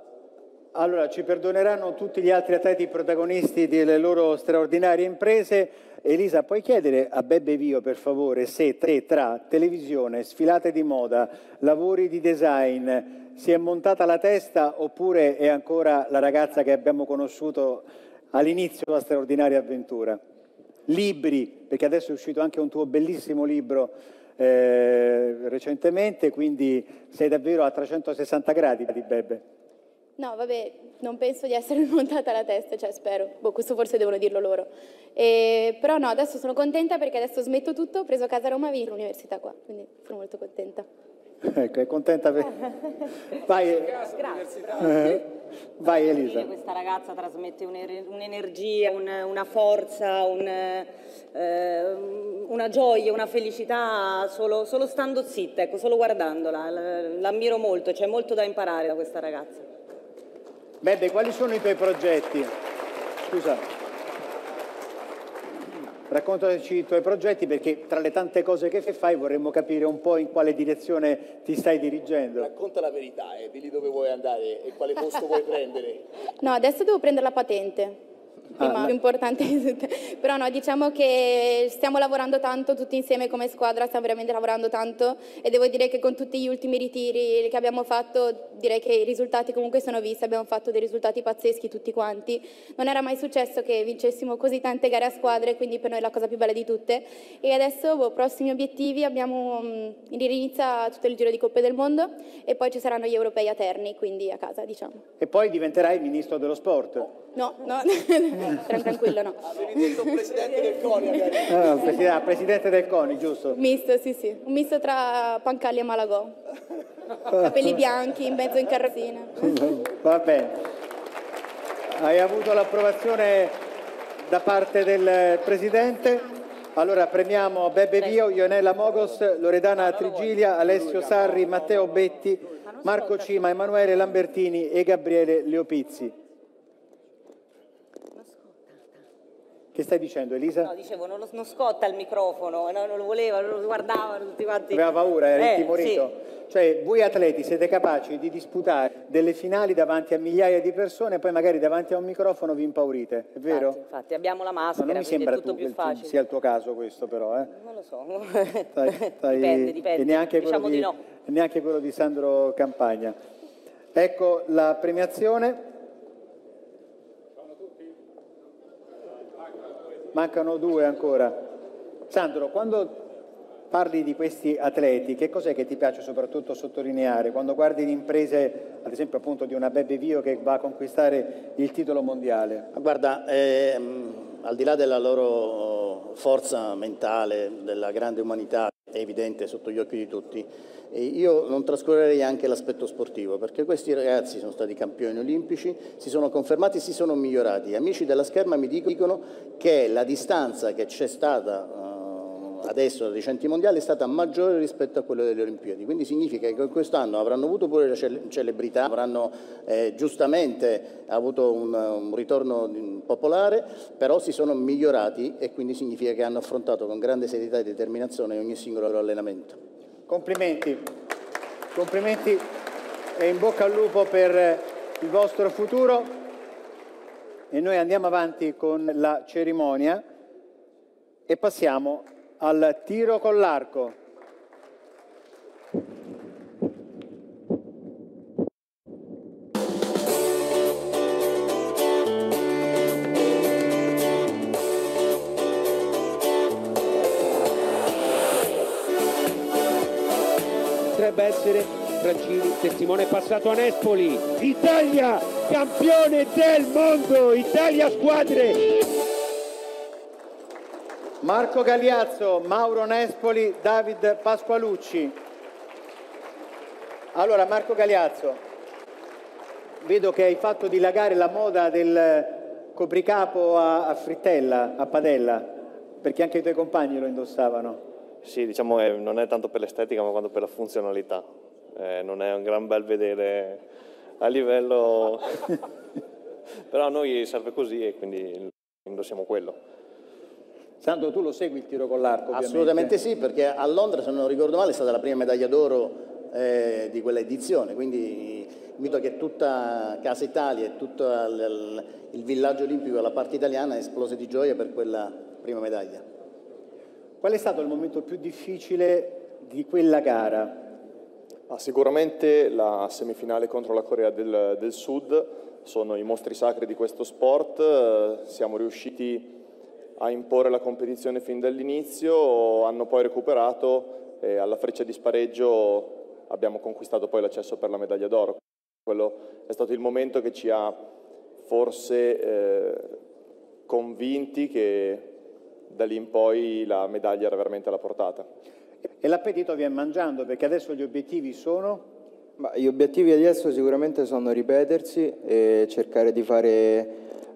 Allora, ci perdoneranno tutti gli altri atleti protagonisti delle loro straordinarie imprese. Elisa, puoi chiedere a Bebbe Vio, per favore, se te, tra televisione, sfilate di moda, lavori di design, si è montata la testa oppure è ancora la ragazza che abbiamo conosciuto all'inizio della straordinaria avventura? Libri, perché adesso è uscito anche un tuo bellissimo libro eh, recentemente, quindi sei davvero a 360 gradi di Bebbe. No, vabbè, non penso di essere montata la testa, cioè spero. Boh, questo forse devono dirlo loro. E, però no, adesso sono contenta perché adesso smetto tutto, ho preso casa a Roma e vengo all'università qua, quindi sono molto contenta. Ecco, è contenta per... Vai, eh, vai Elisa. Questa ragazza trasmette un'er- un'energia, un- una forza, un, eh, una gioia, una felicità solo, solo stando zitta, ecco, solo guardandola. L'ammiro molto, c'è molto da imparare da questa ragazza. Bebe, quali sono i tuoi progetti? Scusa. Raccontaci i tuoi progetti perché tra le tante cose che fai vorremmo capire un po' in quale direzione ti stai dirigendo. Racconta la verità e di lì dove vuoi andare e quale posto vuoi prendere. No, adesso devo prendere la patente. Prima, Ah, più importante di tutte. Però no, diciamo che stiamo lavorando tanto tutti insieme come squadra, stiamo veramente lavorando tanto e devo dire che con tutti gli ultimi ritiri che abbiamo fatto direi che i risultati comunque sono visti, abbiamo fatto dei risultati pazzeschi tutti quanti. Non era mai successo che vincessimo così tante gare a squadre, quindi per noi è la cosa più bella di tutte. E adesso, boh, prossimi obiettivi, abbiamo, mh, inizia tutto il giro di Coppe del Mondo e poi ci saranno gli europei a Terni, quindi a casa diciamo. E poi diventerai ministro dello sport. No, no, tranquillo no. presidente del CONI Ah, preside- ah, presidente del CONI, giusto? Misto, sì, sì. Un misto tra Pancalli e Malagò. Capelli bianchi, in mezzo in carrozzina. Va bene. Hai avuto l'approvazione da parte del Presidente? Allora premiamo Bebe Vio, Ionella Mogos, Loredana Trigilia, Alessio Sarri, Matteo Betti, Marco Cima, Emanuele Lambertini e Gabriele Leopizzi. Che stai dicendo Elisa? No, dicevo, non, lo- non scotta il microfono, no, non lo voleva, non lo guardavano tutti quanti. Aveva paura, era Eh, intimorito. Cioè, voi atleti siete capaci di disputare delle finali davanti a migliaia di persone e poi magari davanti a un microfono vi impaurite, è vero? Infatti, abbiamo la Ma maschera, non mi sembra tutto tu più che facile. sia il tuo caso questo però, eh? Non lo so. Stai- stai- Dipende, dipende. E neanche quello, Diciamo di, di no. e neanche quello di Sandro Campagna. Ecco la premiazione. Mancano due ancora. Sandro, quando parli di questi atleti, che cos'è che ti piace soprattutto sottolineare? Quando guardi le imprese, ad esempio appunto di una Bebe Vio che va a conquistare il titolo mondiale? Guarda, ehm, al di là della loro forza mentale, della grande umanità, è evidente sotto gli occhi di tutti, e io non trascurerei anche l'aspetto sportivo, perché questi ragazzi sono stati campioni olimpici, si sono confermati, si sono migliorati. Amici della scherma mi dicono che la distanza che c'è stata eh, adesso ai recenti mondiali è stata maggiore rispetto a quella delle Olimpiadi, quindi significa che quest'anno avranno avuto pure cele- celebrità, avranno eh, giustamente avuto un, un ritorno popolare, però si sono migliorati e quindi significa che hanno affrontato con grande serietà e determinazione ogni singolo loro allenamento. Complimenti, complimenti e in bocca al lupo per il vostro futuro. E noi andiamo avanti con la cerimonia e passiamo al tiro con l'arco. Potrebbe essere Francini, testimone passato a Nespoli. Italia, campione del mondo, Italia squadre. Marco Gagliazzo, Mauro Nespoli, David Pasqualucci. Allora, Marco Gagliazzo, vedo che hai fatto dilagare la moda del copricapo a, a frittella, a padella, perché anche i tuoi compagni lo indossavano. Sì, diciamo che non è tanto per l'estetica ma quanto per la funzionalità. Eh, non è un gran bel vedere a livello... Però a noi serve così e quindi indossiamo quello. Sandro, tu lo segui il tiro con l'arco? ovviamente? Assolutamente sì, perché a Londra, se non ricordo male, è stata la prima medaglia d'oro eh, di quella edizione, quindi invito che tutta Casa Italia e tutto il, il- il villaggio olimpico, la parte italiana, esplose di gioia per quella prima medaglia. Qual è stato il momento più difficile di quella gara? Ah, sicuramente la semifinale contro la Corea del, del Sud sono i mostri sacri di questo sport, eh, siamo riusciti a imporre la competizione fin dall'inizio, hanno poi recuperato e alla freccia di spareggio abbiamo conquistato poi l'accesso per la medaglia d'oro. Quello è stato il momento che ci ha forse eh, convinti che da lì in poi la medaglia era veramente alla portata. E l'appetito viene mangiando, perché adesso gli obiettivi sono... Ma gli obiettivi adesso sicuramente sono ripetersi e cercare di fare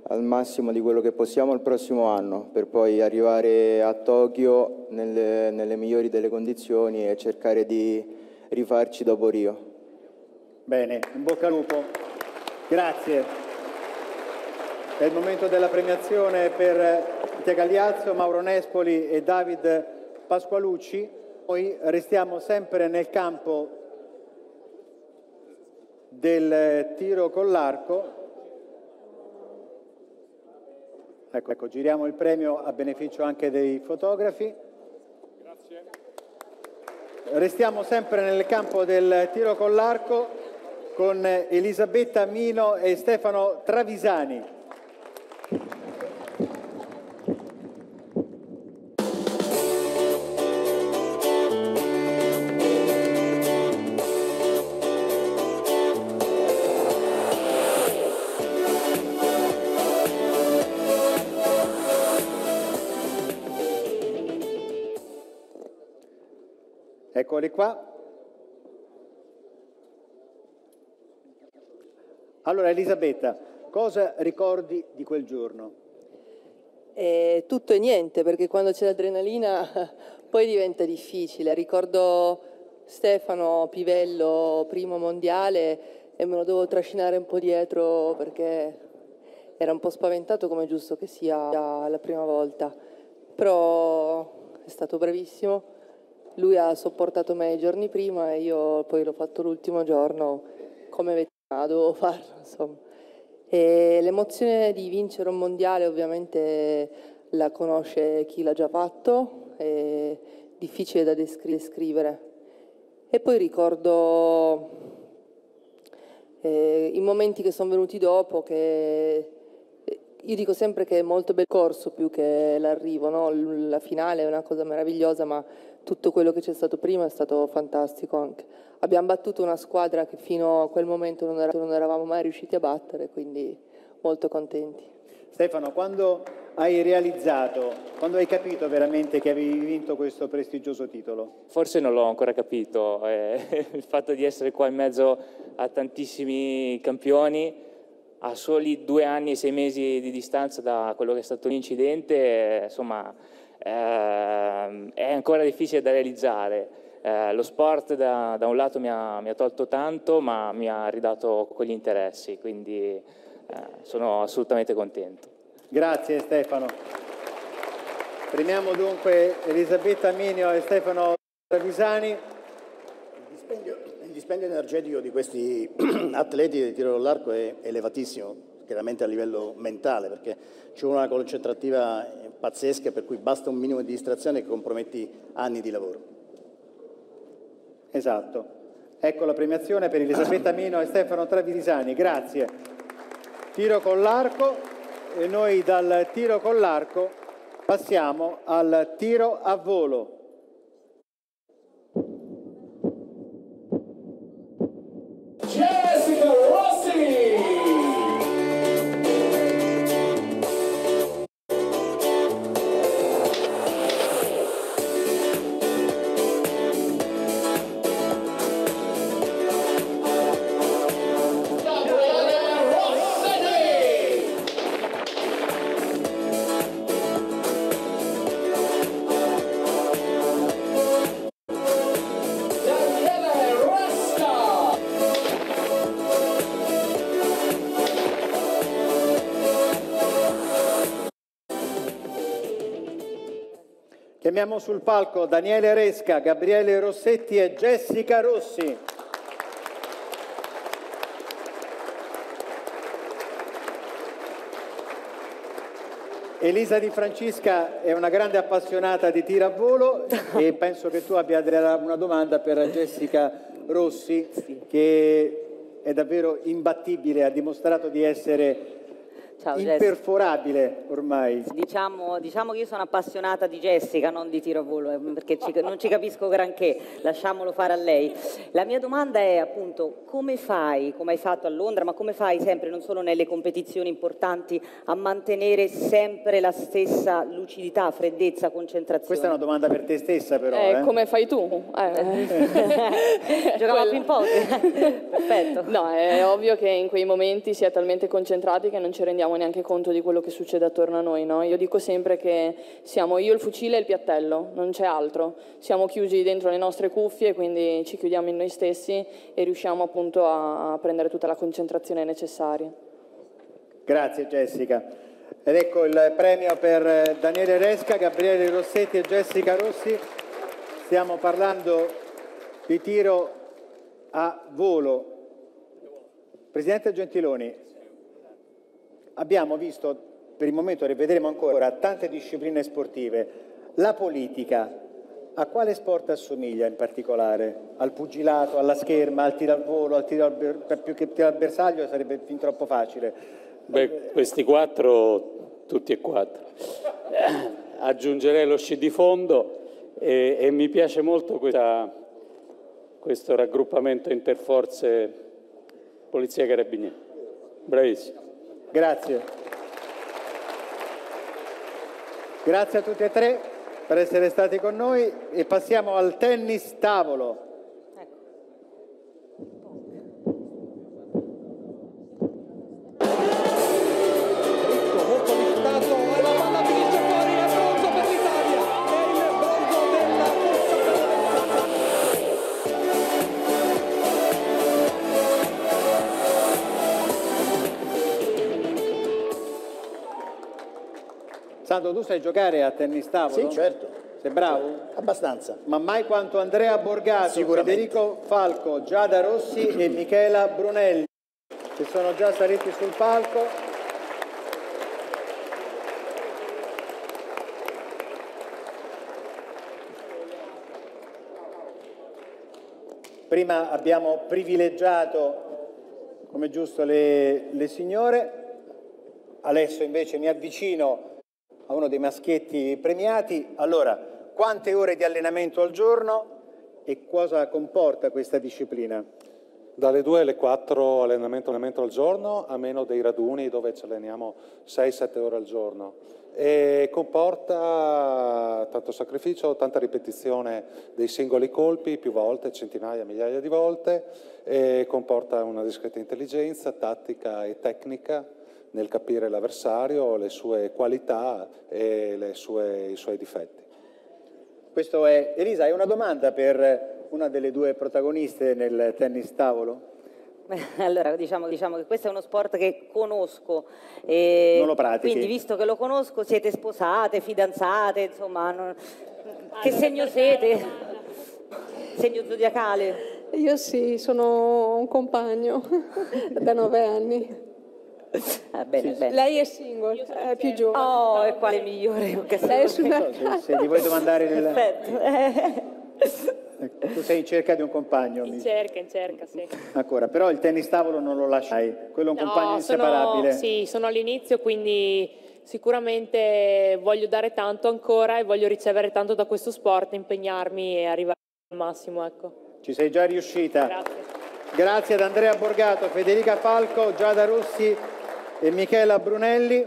al massimo di quello che possiamo il prossimo anno, per poi arrivare a Tokyo nelle, nelle migliori delle condizioni e cercare di rifarci dopo Rio. Bene, in bocca al lupo. Grazie. È il momento della premiazione per Tia Gagliazzo, Mauro Nespoli e David Pasqualucci. Noi restiamo sempre nel campo del tiro con l'arco. Ecco, ecco, giriamo il premio a beneficio anche dei fotografi. Restiamo sempre nel campo del tiro con l'arco con Elisabetta Mino e Stefano Travisani. Allora Elisabetta, cosa ricordi di quel giorno? È tutto e niente, perché quando c'è l'adrenalina poi diventa difficile. Ricordo Stefano Pivello, primo mondiale, e me lo devo trascinare un po' dietro perché era un po' spaventato come è giusto che sia la prima volta. Però è stato bravissimo. Lui ha sopportato me i giorni prima e io poi l'ho fatto l'ultimo giorno come veterana, dovevo farlo, insomma. E l'emozione di vincere un mondiale ovviamente la conosce chi l'ha già fatto, è difficile da descrivere. E poi ricordo eh, i momenti che sono venuti dopo, che eh, io dico sempre che è molto bel corso più che l'arrivo, no? la finale è una cosa meravigliosa, ma tutto quello che c'è stato prima è stato fantastico anche. Abbiamo battuto una squadra che fino a quel momento non, era, non eravamo mai riusciti a battere, quindi molto contenti. Stefano, quando hai realizzato, quando hai capito veramente che avevi vinto questo prestigioso titolo? Forse non l'ho ancora capito, eh, il fatto di essere qua in mezzo a tantissimi campioni, a soli due anni e sei mesi di distanza da quello che è stato l'incidente, eh, insomma, eh, è ancora difficile da realizzare. Eh, lo sport da, da un lato mi ha, mi ha, tolto tanto, ma mi ha ridato quegli interessi, quindi eh, sono assolutamente contento. Grazie Stefano. Premiamo dunque Elisabetta Minio e Stefano Travisani. Il dispendio, il dispendio energetico di questi atleti di tiro all'arco è elevatissimo, chiaramente a livello mentale, perché c'è una concentrativa pazzesca per cui basta un minimo di distrazione che comprometti anni di lavoro. Esatto. Ecco la premiazione per Elisabetta Mino e Stefano Travisani. Grazie. Tiro con l'arco e noi dal tiro con l'arco passiamo al tiro a volo. Chiamiamo sul palco Daniele Resca, Gabriele Rossetti e Jessica Rossi. Elisa Di Francisca è una grande appassionata di tiro a volo e penso che tu abbia una domanda per Jessica Rossi che è davvero imbattibile, ha dimostrato di essere Ciao, Jessica. imperforabile ormai. Diciamo, diciamo che io sono appassionata di Jessica, non di tiro a volo, eh, perché ci- non ci capisco granché, lasciamolo fare a lei. La mia domanda è appunto come fai, come hai fatto a Londra, ma come fai sempre, non solo nelle competizioni importanti, a mantenere sempre la stessa lucidità, freddezza, concentrazione? Questa è una domanda per te stessa però. Eh, eh. come fai tu? Eh. Giochiamo a ping pong? Perfetto. No, è ovvio che in quei momenti si è talmente concentrati che non ci rendiamo neanche conto di quello che succede attorno a noi. No? Io dico sempre che siamo io il fucile e il piattello, non c'è altro. Siamo chiusi dentro le nostre cuffie, quindi ci chiudiamo in noi stessi e riusciamo appunto a prendere tutta la concentrazione necessaria. Grazie Jessica. Ed ecco il premio per eh, Daniele Resca, Gabriele Rossetti e Jessica Rossi. Stiamo parlando di tiro a volo. Presidente Gentiloni, abbiamo visto, per il momento rivedremo ancora, tante discipline sportive. La politica, a quale sport assomiglia in particolare? Al pugilato, alla scherma, al tiro al volo, al tiro al ber- più che tiro al bersaglio sarebbe fin troppo facile. Beh, questi quattro, tutti e quattro. Eh, Aggiungerei lo sci di fondo e, e mi piace molto questa- questo raggruppamento interforze Polizia e Carabinieri. Bravissimo. Grazie. Grazie a tutti e tre per essere stati con noi e passiamo al tennis tavolo. Sandro, tu sai giocare a tennis tavolo? Sì, certo. Sei bravo? Abbastanza. Ma mai quanto Andrea Borgato. Federico Falco, Giada Rossi e Michela Brunelli, che sono già saliti sul palco. Prima abbiamo privilegiato, come giusto, le, le signore. Adesso invece mi avvicino a uno dei maschietti premiati. Allora, quante ore di allenamento al giorno e cosa comporta questa disciplina? Dalle 2 alle 4 allenamento, allenamento al giorno, a meno dei raduni dove ci alleniamo 6-7 ore al giorno. E comporta tanto sacrificio, tanta ripetizione dei singoli colpi, più volte, centinaia, migliaia di volte, e comporta una discreta intelligenza, tattica e tecnica nel capire l'avversario, le sue qualità e le sue- i suoi difetti. Questo è Elisa, hai una domanda per una delle due protagoniste nel tennis tavolo? Allora, diciamo, diciamo che questo è uno sport che conosco. e Non lo pratichi. Quindi, visto che lo conosco, siete sposate, fidanzate, insomma, non- che segno siete? Segno zodiacale? Io sì, sono un compagno da nove anni. Ah, bene, bene. Lei è single, è più giovane. Oh, e quale migliore una Se, se gli vuoi domandare del... Perfetto. Tu sei in cerca di un compagno, mi- In cerca, in cerca, sì. ancora, però il tennis tavolo non lo lasciai, quello è un compagno No, inseparabile. sono, sì, sono all'inizio, quindi sicuramente voglio dare tanto ancora e voglio ricevere tanto da questo sport, impegnarmi e arrivare al massimo, ecco. Ci sei già riuscita. Grazie. Grazie ad Andrea Borgato, Federica Falco, Giada Rossi e Michela Brunelli.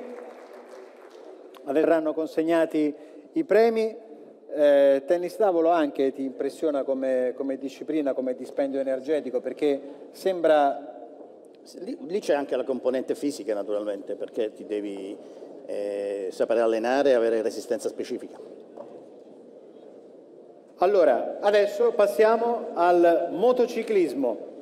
Verranno consegnati i premi. Eh, tennis tavolo anche ti impressiona come, come disciplina, come dispendio energetico, perché sembra Lì, lì c'è anche la componente fisica naturalmente, perché ti devi eh, sapere allenare e avere resistenza specifica. Allora, adesso passiamo al motociclismo.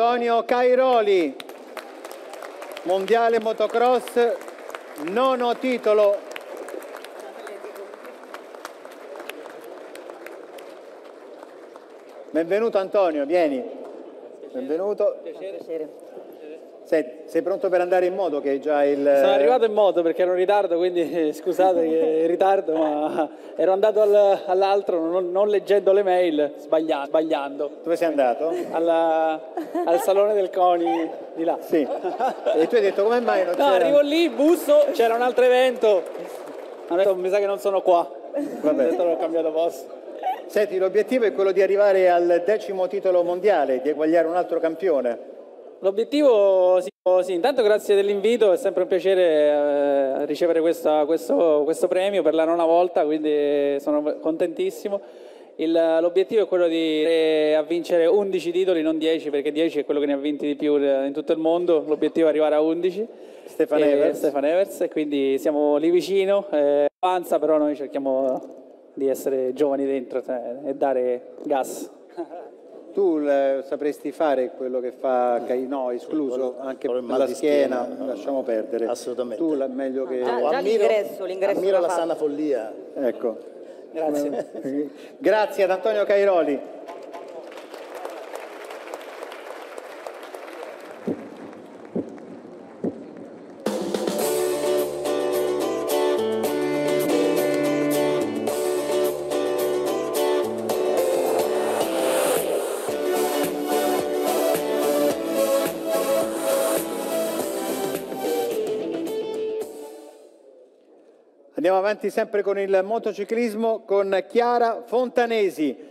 Antonio Cairoli, mondiale motocross, nono titolo. Benvenuto Antonio, vieni. Benvenuto. Senti, sei pronto per andare in moto che hai già il... Sono arrivato in moto perché ero in ritardo, quindi scusate che in ritardo, ma ero andato al- all'altro non, non leggendo le mail, sbaglia- sbagliando. Dove sei andato? Alla- al salone del CONI di là. Sì. E tu hai detto come mai non No, arrivo lì, busso, c'era un altro evento. Detto, mi sa che non sono qua. Vabbè. Ho detto, ho cambiato posto. Senti, l'obiettivo è quello di arrivare al decimo titolo mondiale, di eguagliare un altro campione. L'obiettivo, sì, sì, intanto grazie dell'invito, è sempre un piacere eh, ricevere questa- questo, questo premio per la nona volta, quindi sono contentissimo. L'obiettivo è quello di eh, a vincere 11 titoli, non 10, perché 10 è quello che ne ha vinti di più eh, in tutto il mondo, l'obiettivo è arrivare a 11. Stefan Evers. Stefan Evers, e quindi siamo lì vicino, eh, avanza però noi cerchiamo di essere giovani dentro cioè, e dare gas. Tu eh, sapresti fare quello che fa Cai- no, escluso anche per la schiena, schiena, no, lasciamo perdere. Assolutamente. Tu la, meglio che Già- già l'ingresso, l'ingresso ammiro la sana follia. Ecco. Grazie. Grazie ad Antonio Cairoli. Avanti sempre con il motociclismo con Chiara Fontanesi.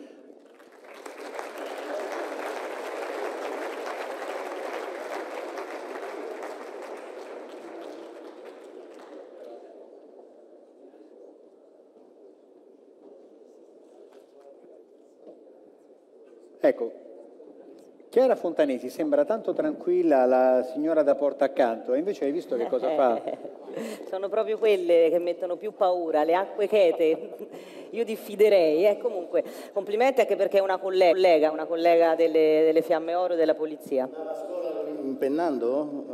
Ecco, Chiara Fontanesi sembra tanto tranquilla la signora da porta accanto, e invece hai visto che cosa fa? Sono proprio quelle che mettono più paura, le acque chete. Io diffiderei. Eh. Comunque, complimenti anche perché è una collega, una collega delle, delle Fiamme Oro della Polizia. Impennando?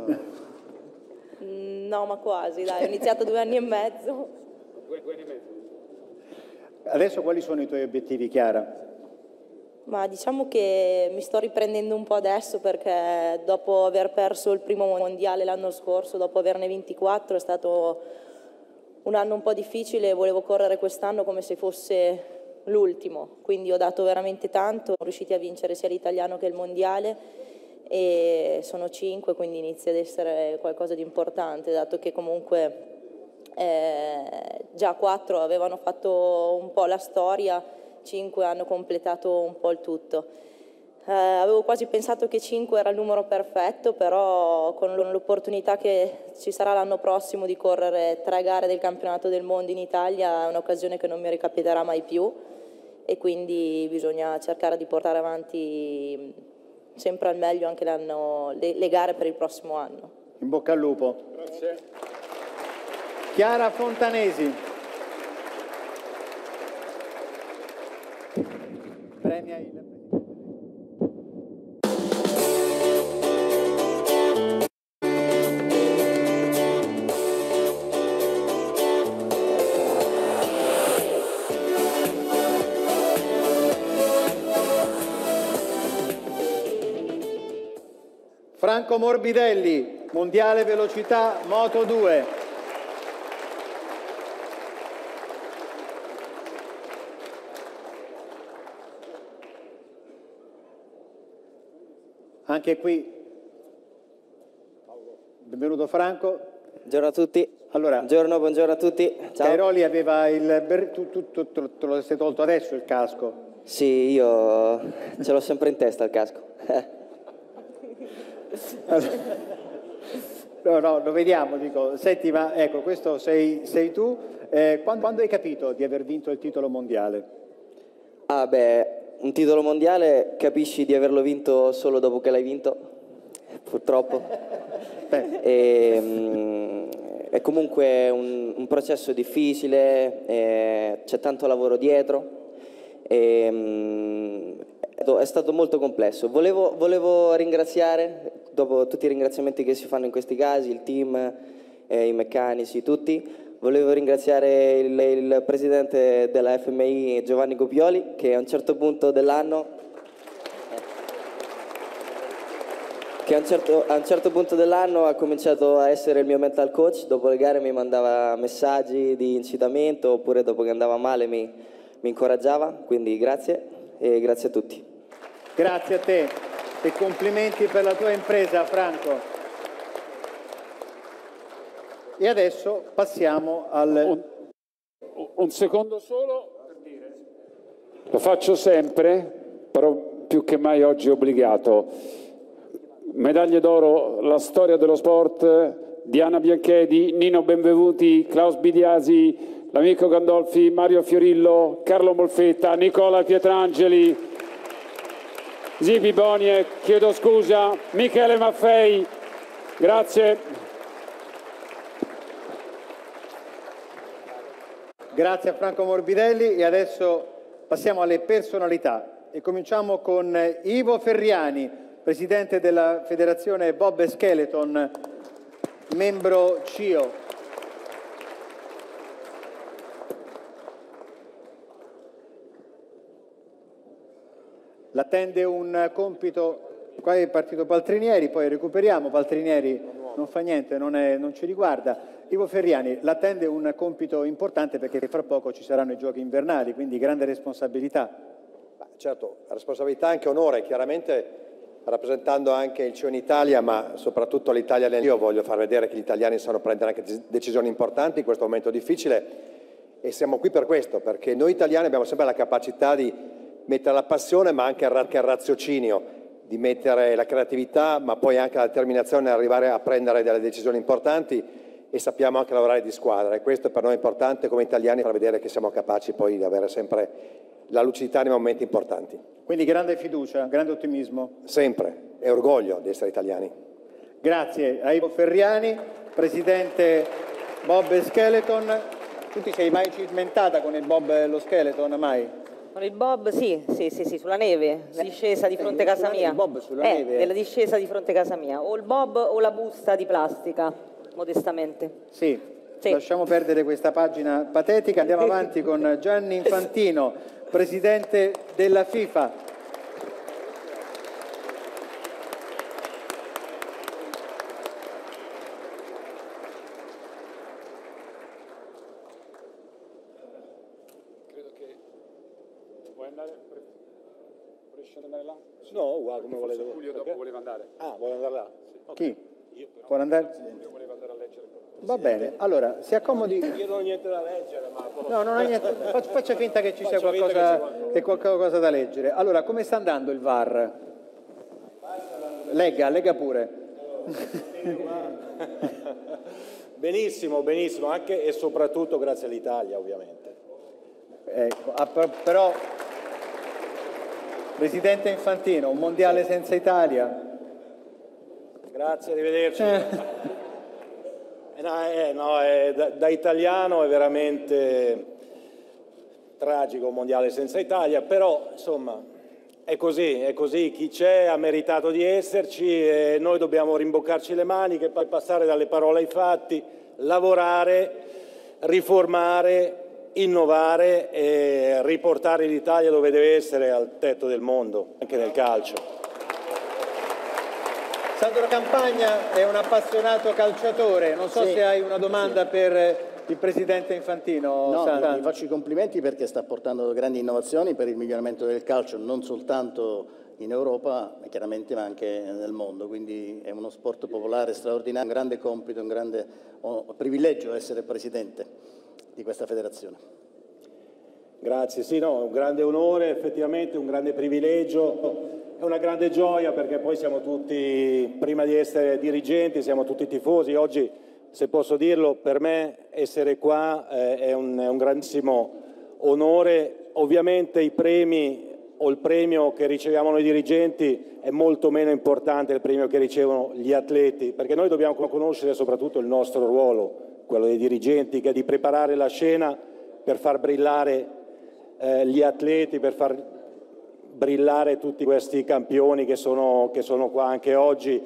Mm, No, ma quasi, dai, ho iniziato due anni e mezzo. Adesso quali sono i tuoi obiettivi, Chiara? Ma diciamo che mi sto riprendendo un po' adesso perché dopo aver perso il primo mondiale l'anno scorso, dopo averne 24, è stato un anno un po' difficile e volevo correre quest'anno come se fosse l'ultimo. Quindi ho dato veramente tanto, siamo riusciti a vincere sia l'italiano che il mondiale e sono cinque, quindi inizia ad essere qualcosa di importante, dato che comunque eh, già quattro avevano fatto un po' la storia, cinque hanno completato un po' il tutto. Eh, avevo quasi pensato che 5 era il numero perfetto, però con l'opportunità che ci sarà l'anno prossimo di correre tre gare del campionato del mondo in Italia è un'occasione che non mi ricapiterà mai più e quindi bisogna cercare di portare avanti sempre al meglio anche l'anno- le, le gare per il prossimo anno. In bocca al lupo. Grazie. Chiara Fontanesi. Premia il... Franco Morbidelli, Mondiale Velocità Moto 2. Anche qui, benvenuto Franco. Buongiorno a tutti. Allora, buongiorno, buongiorno a tutti. Ciao. Cairoli aveva il... tu- tu- tu- te lo sei tolto adesso il casco. Sì, io ce l'ho sempre in testa il casco. No, no, lo vediamo, dico. Senti, ma ecco, questo sei, sei tu. Eh, quando, quando hai capito di aver vinto il titolo mondiale? ah beh, un titolo mondiale capisci di averlo vinto solo dopo che l'hai vinto, purtroppo. E, mm, è comunque un, un processo difficile, eh, c'è tanto lavoro dietro. E, è stato- è stato molto complesso. Volevo, volevo ringraziare, dopo tutti i ringraziamenti che si fanno in questi casi, il team, eh, i meccanici, tutti, volevo ringraziare il, il presidente della FMI Giovanni Copioli che a un certo punto dell'anno che a un, certo, a un certo punto dell'anno ha cominciato a essere il mio mental coach, dopo le gare mi mandava messaggi di incitamento oppure dopo che andava male mi, mi incoraggiava, quindi grazie e grazie a tutti. Grazie a te e complimenti per la tua impresa, Franco. E adesso passiamo al... Un secondo solo. Lo faccio sempre, però più che mai oggi obbligato. Medaglie d'oro, la storia dello sport, Diana Bianchedi, Nino Benvenuti, Klaus Bidiasi, l'amico Gandolfi, Mario Fiorillo, Carlo Molfetta, Nicola Pietrangeli, Zibi Bonie, chiedo scusa, Michele Maffei, grazie. Grazie a Franco Morbidelli e adesso passiamo alle personalità e cominciamo con Ivo Ferriani, presidente della federazione Bob Skeleton, membro CIO. L'attende un compito, qua è partito Paltrinieri, poi recuperiamo, Paltrinieri non fa niente, non, è- non ci riguarda. Ivo Ferriani, l'attende un compito importante perché fra poco ci saranno i giochi invernali, quindi grande responsabilità. Certo, responsabilità e anche onore, chiaramente rappresentando anche il CIO in Italia, ma soprattutto l'Italia Io voglio far vedere che gli italiani sanno prendere anche decisioni importanti in questo momento difficile e siamo qui per questo, perché noi italiani abbiamo sempre la capacità di mettere la passione, ma anche il raziocinio, di mettere la creatività, ma poi anche la determinazione arrivare a prendere delle decisioni importanti e sappiamo anche lavorare di squadra e questo per noi è importante come italiani per vedere che siamo capaci poi di avere sempre la lucidità nei momenti importanti. Quindi grande fiducia, grande ottimismo. Sempre, e orgoglio di essere italiani. Grazie a Ivo Ferriani, presidente Bob Skeleton. Tu ti sei mai cimentata con il Bob e lo Skeleton? Mai? Con il Bob sì, sì, sì, sì, sulla neve, la discesa di fronte a casa sulla mia. il Bob sulla eh, neve, eh. della discesa di fronte a casa mia. O il Bob o la busta di plastica, modestamente. Sì. Lasciamo perdere questa pagina patetica, andiamo avanti con Gianni Infantino, presidente della FIFA. Vuoi andare? Riesci ad andare là? No, uguale come volevo. Julio dopo voleva andare. Ah, vuole andare là? Chi? Vuole andare? Julio voleva andare a leggere. Va bene, allora si accomodi. Io non ho niente da leggere, ma... No, non ha niente. Faccia, finta che ci sia qualcosa, che che qualcosa da leggere. Allora, come sta andando il VAR? Legga, legga pure. benissimo, benissimo, anche e soprattutto grazie all'Italia, ovviamente. Ecco, ah, per- però, Presidente Infantino, un mondiale senza Italia? Grazie, arrivederci. Eh, no, eh, no, eh, da, da italiano è veramente tragico un mondiale senza Italia, però insomma è così, è così, chi c'è ha meritato di esserci e noi dobbiamo rimboccarci le maniche, poi passare dalle parole ai fatti, lavorare, riformare, innovare e riportare l'Italia dove deve essere al tetto del mondo, anche nel calcio. Sandro Campagna è un appassionato calciatore, non so Sì, se hai una domanda per il Presidente Infantino. No, Sandro. gli faccio i complimenti perché sta portando grandi innovazioni per il miglioramento del calcio, non soltanto in Europa, ma chiaramente ma anche nel mondo. Quindi è uno sport popolare straordinario, un grande compito, un grande oh, privilegio essere presidente di questa federazione. Grazie, sì, no, un grande onore, effettivamente un grande privilegio, è una grande gioia perché poi siamo tutti, prima di essere dirigenti, siamo tutti tifosi. Oggi, se posso dirlo, per me essere qua eh, è, un, è un grandissimo onore. Ovviamente i premi o il premio che riceviamo noi dirigenti è molto meno importante del premio che ricevono gli atleti, perché noi dobbiamo conoscere soprattutto il nostro ruolo, quello dei dirigenti, che è di preparare la scena per far brillare eh, gli atleti, per far brillare tutti questi campioni che sono, che sono qua anche oggi.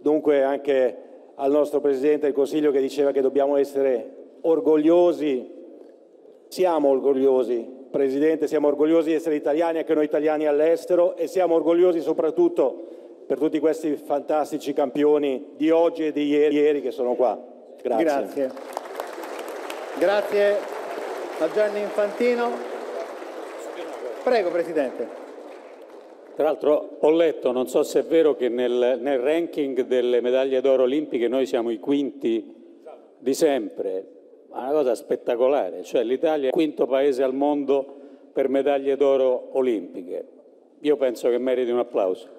Dunque anche al nostro Presidente del Consiglio che diceva che dobbiamo essere orgogliosi, siamo orgogliosi, Presidente, siamo orgogliosi di essere italiani, anche noi italiani all'estero e siamo orgogliosi soprattutto per tutti questi fantastici campioni di oggi e di ieri, ieri che sono qua. Grazie. Grazie. Grazie a Gianni Infantino. Prego, Presidente. Tra l'altro ho letto, non so se è vero, che nel, nel ranking delle medaglie d'oro olimpiche noi siamo i quinti di sempre. Ma Una cosa spettacolare, cioè l'Italia è il quinto paese al mondo per medaglie d'oro olimpiche. Io penso che meriti un applauso.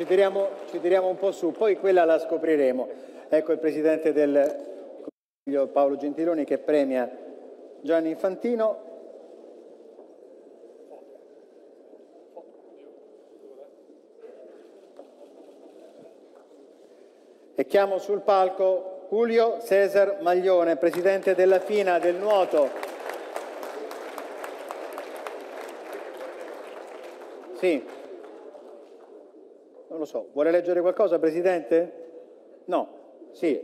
Ci tiriamo, ci tiriamo un po' su, poi quella la scopriremo. Ecco il Presidente del Consiglio Paolo Gentiloni che premia Gianni Infantino. E chiamo sul palco Julio Cesar Maglione, Presidente della FINA del nuoto. Sì. Non lo so, vuole leggere qualcosa, Presidente? No, sí.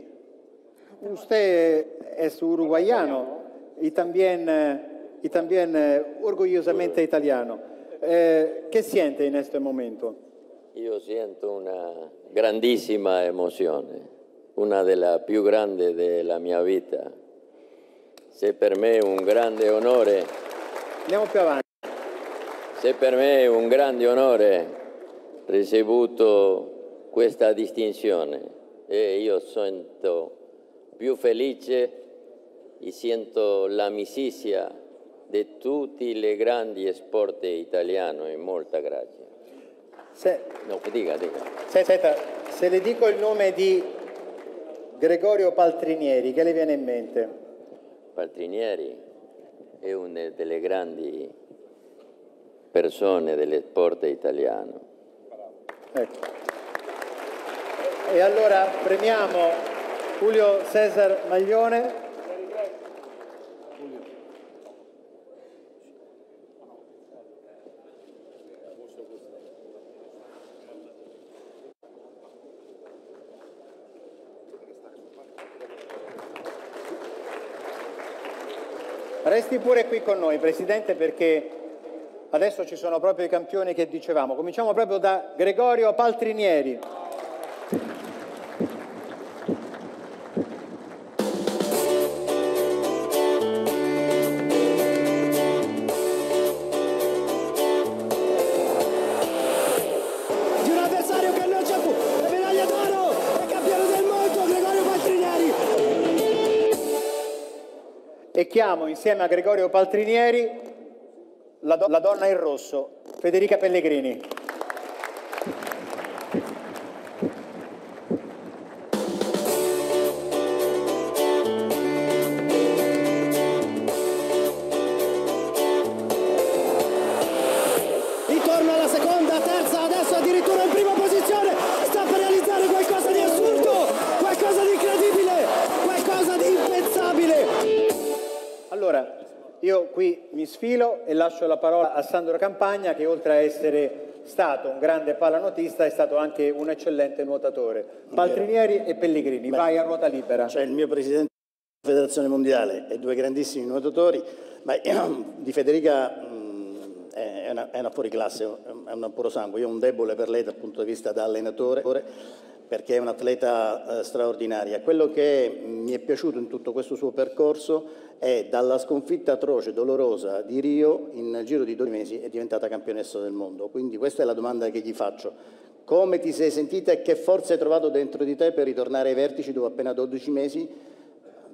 Usted es uruguayano y también, eh, y también eh, orgullosamente italiano. Eh, ¿Qué siente en este momento? Io sento una grandissima emozione, una delle più grandi della mia vita. Se per me è un grande onore, Andiamo più avanti. se per me è un grande onore ricevuto questa distinzione e io sento più felice e sento l'amicizia di tutti i grandi sport italiani e molta grazia. Se, No, dica, dica. se- senta, se le dico il nome di Gregorio Paltrinieri, che le viene in mente? Paltrinieri è una delle grandi persone dello sport italiano. Ecco. E allora premiamo Julio Cesar Maglione. Resti pure qui con noi, Presidente, perché adesso ci sono proprio i campioni che dicevamo. Cominciamo proprio da Gregorio Paltrinieri. di un avversario che non c'è più, la medaglia d'oro e campione del mondo Gregorio Paltrinieri. E chiamo insieme a Gregorio Paltrinieri la, do- la donna in rosso, Federica Pellegrini. E lascio la parola a Sandro Campagna che oltre a essere stato un grande palanotista è stato anche un eccellente nuotatore. Paltrinieri e Pellegrini, vai a ruota libera. C'è il mio presidente della Federazione Mondiale e due grandissimi nuotatori, ma di Federica mh, è una, è una fuoriclasse, è un puro sangue. Io ho un debole per lei dal punto di vista da allenatore perché è un'atleta eh, straordinaria. Quello che mi è piaciuto in tutto questo suo percorso è dalla sconfitta atroce, dolorosa di Rio, in giro di 12 mesi è diventata campionessa del mondo. Quindi questa è la domanda che gli faccio. Come ti sei sentita e che forza hai trovato dentro di te per ritornare ai vertici dopo appena 12 mesi,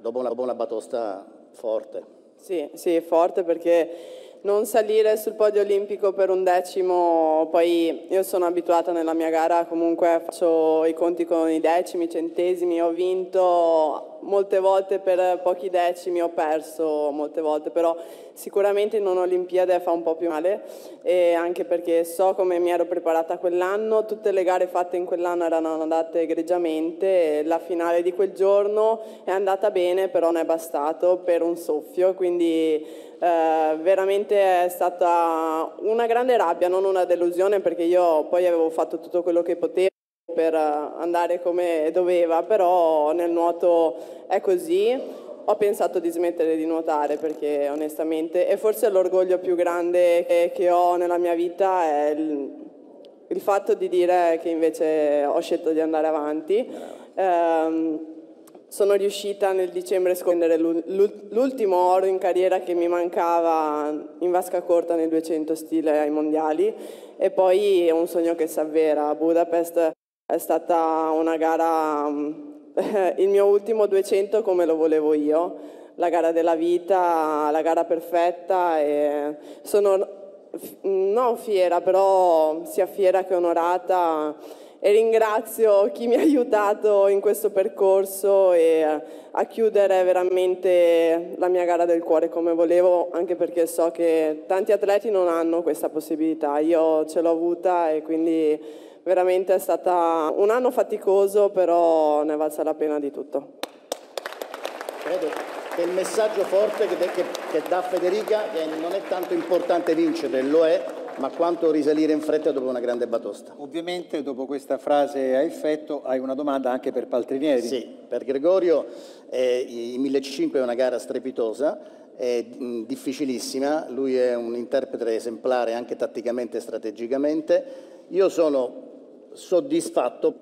dopo una, dopo una batosta forte? Sì, sì, forte perché non salire sul podio olimpico per un decimo, poi io sono abituata nella mia gara, comunque faccio i conti con i decimi, i centesimi, ho vinto molte volte per pochi decimi, ho perso molte volte, però sicuramente in un'Olimpiade fa un po' più male e anche perché so come mi ero preparata quell'anno, tutte le gare fatte in quell'anno erano andate egregiamente, la finale di quel giorno è andata bene, però non è bastato per un soffio, quindi eh, veramente è stata una grande rabbia, non una delusione perché io poi avevo fatto tutto quello che potevo per eh, andare come doveva, però nel nuoto è così. Ho pensato di smettere di nuotare perché onestamente, e forse l'orgoglio più grande che, che ho nella mia vita è il, il fatto di dire che invece ho scelto di andare avanti. Ehm, sono riuscita nel dicembre a scondere l'ultimo oro in carriera che mi mancava in vasca corta nel 200 stile ai mondiali e poi è un sogno che si avvera. A Budapest è stata una gara, il mio ultimo 200 come lo volevo io, la gara della vita, la gara perfetta e sono non fiera, però sia fiera che onorata e ringrazio chi mi ha aiutato in questo percorso e a chiudere veramente la mia gara del cuore come volevo, anche perché so che tanti atleti non hanno questa possibilità. Io ce l'ho avuta e quindi veramente è stato un anno faticoso, però ne è valsa la pena di tutto. Credo che il messaggio forte che, che, che dà Federica che non è tanto importante vincere, lo è, ma quanto risalire in fretta dopo una grande batosta. Ovviamente dopo questa frase a effetto hai una domanda anche per Paltrinieri. Sì, per Gregorio eh, i 1500 è una gara strepitosa, è mh, difficilissima, lui è un interprete esemplare anche tatticamente e strategicamente. Io sono soddisfatto,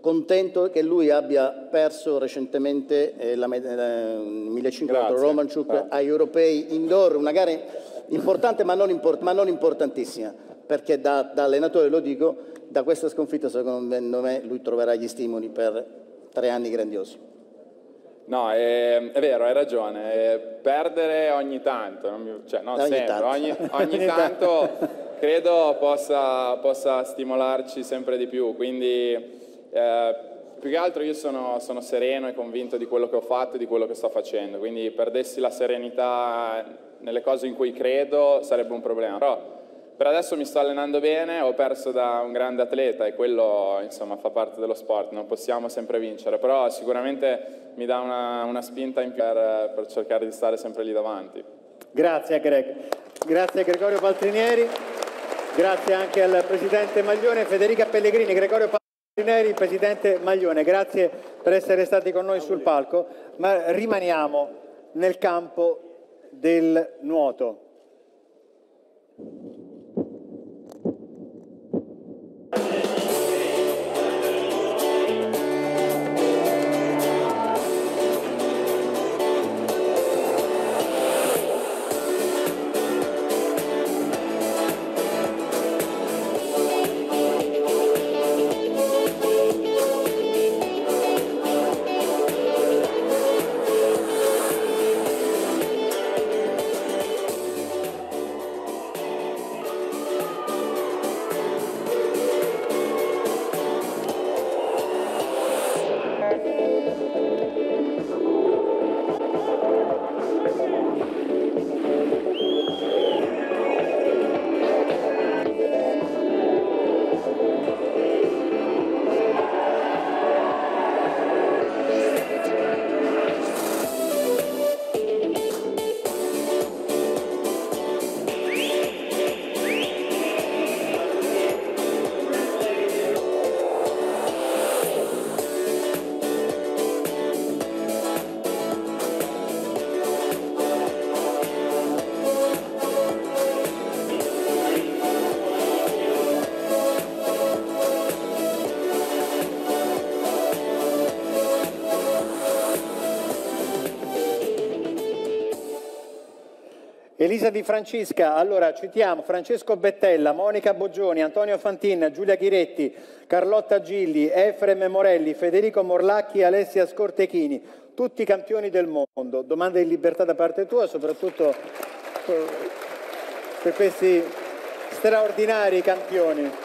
contento che lui abbia perso recentemente eh, la eh, 1500 contro Grazie. Romanchuk ai europei indoor, una gara importante ma non, import- ma non importantissima, perché da, da allenatore lo dico, da questa sconfitta secondo me lui troverà gli stimoli per tre anni grandiosi. No, è, è vero, hai ragione. Perdere ogni tanto, non cioè non Ogni sempre, tanto. ogni Ogni tanto credo possa, possa stimolarci sempre di più. Quindi eh, Più che altro io sono, sono sereno e convinto di quello che ho fatto e di quello che sto facendo, quindi perdessi la serenità nelle cose in cui credo sarebbe un problema. Però per adesso mi sto allenando bene, ho perso da un grande atleta e quello insomma fa parte dello sport, non possiamo sempre vincere, però sicuramente mi dà una, una spinta in più per, per cercare di stare sempre lì davanti. Grazie Greg. Grazie a Gregorio Paltrinieri. Grazie anche al Presidente Maglione, Federica Pellegrini, Gregorio Paltrinieri, Presidente Maglione. Grazie per essere stati con noi sul palco, ma rimaniamo nel campo del nuoto. Elisa Di Francisca, allora citiamo Francesco Bettella, Monica Boggioni, Antonio Fantin, Giulia Ghiretti, Carlotta Gilli, Efrem Morelli, Federico Morlacchi, Alessia Scortechini, tutti campioni del mondo. Domanda di libertà da parte tua, soprattutto per questi straordinari campioni.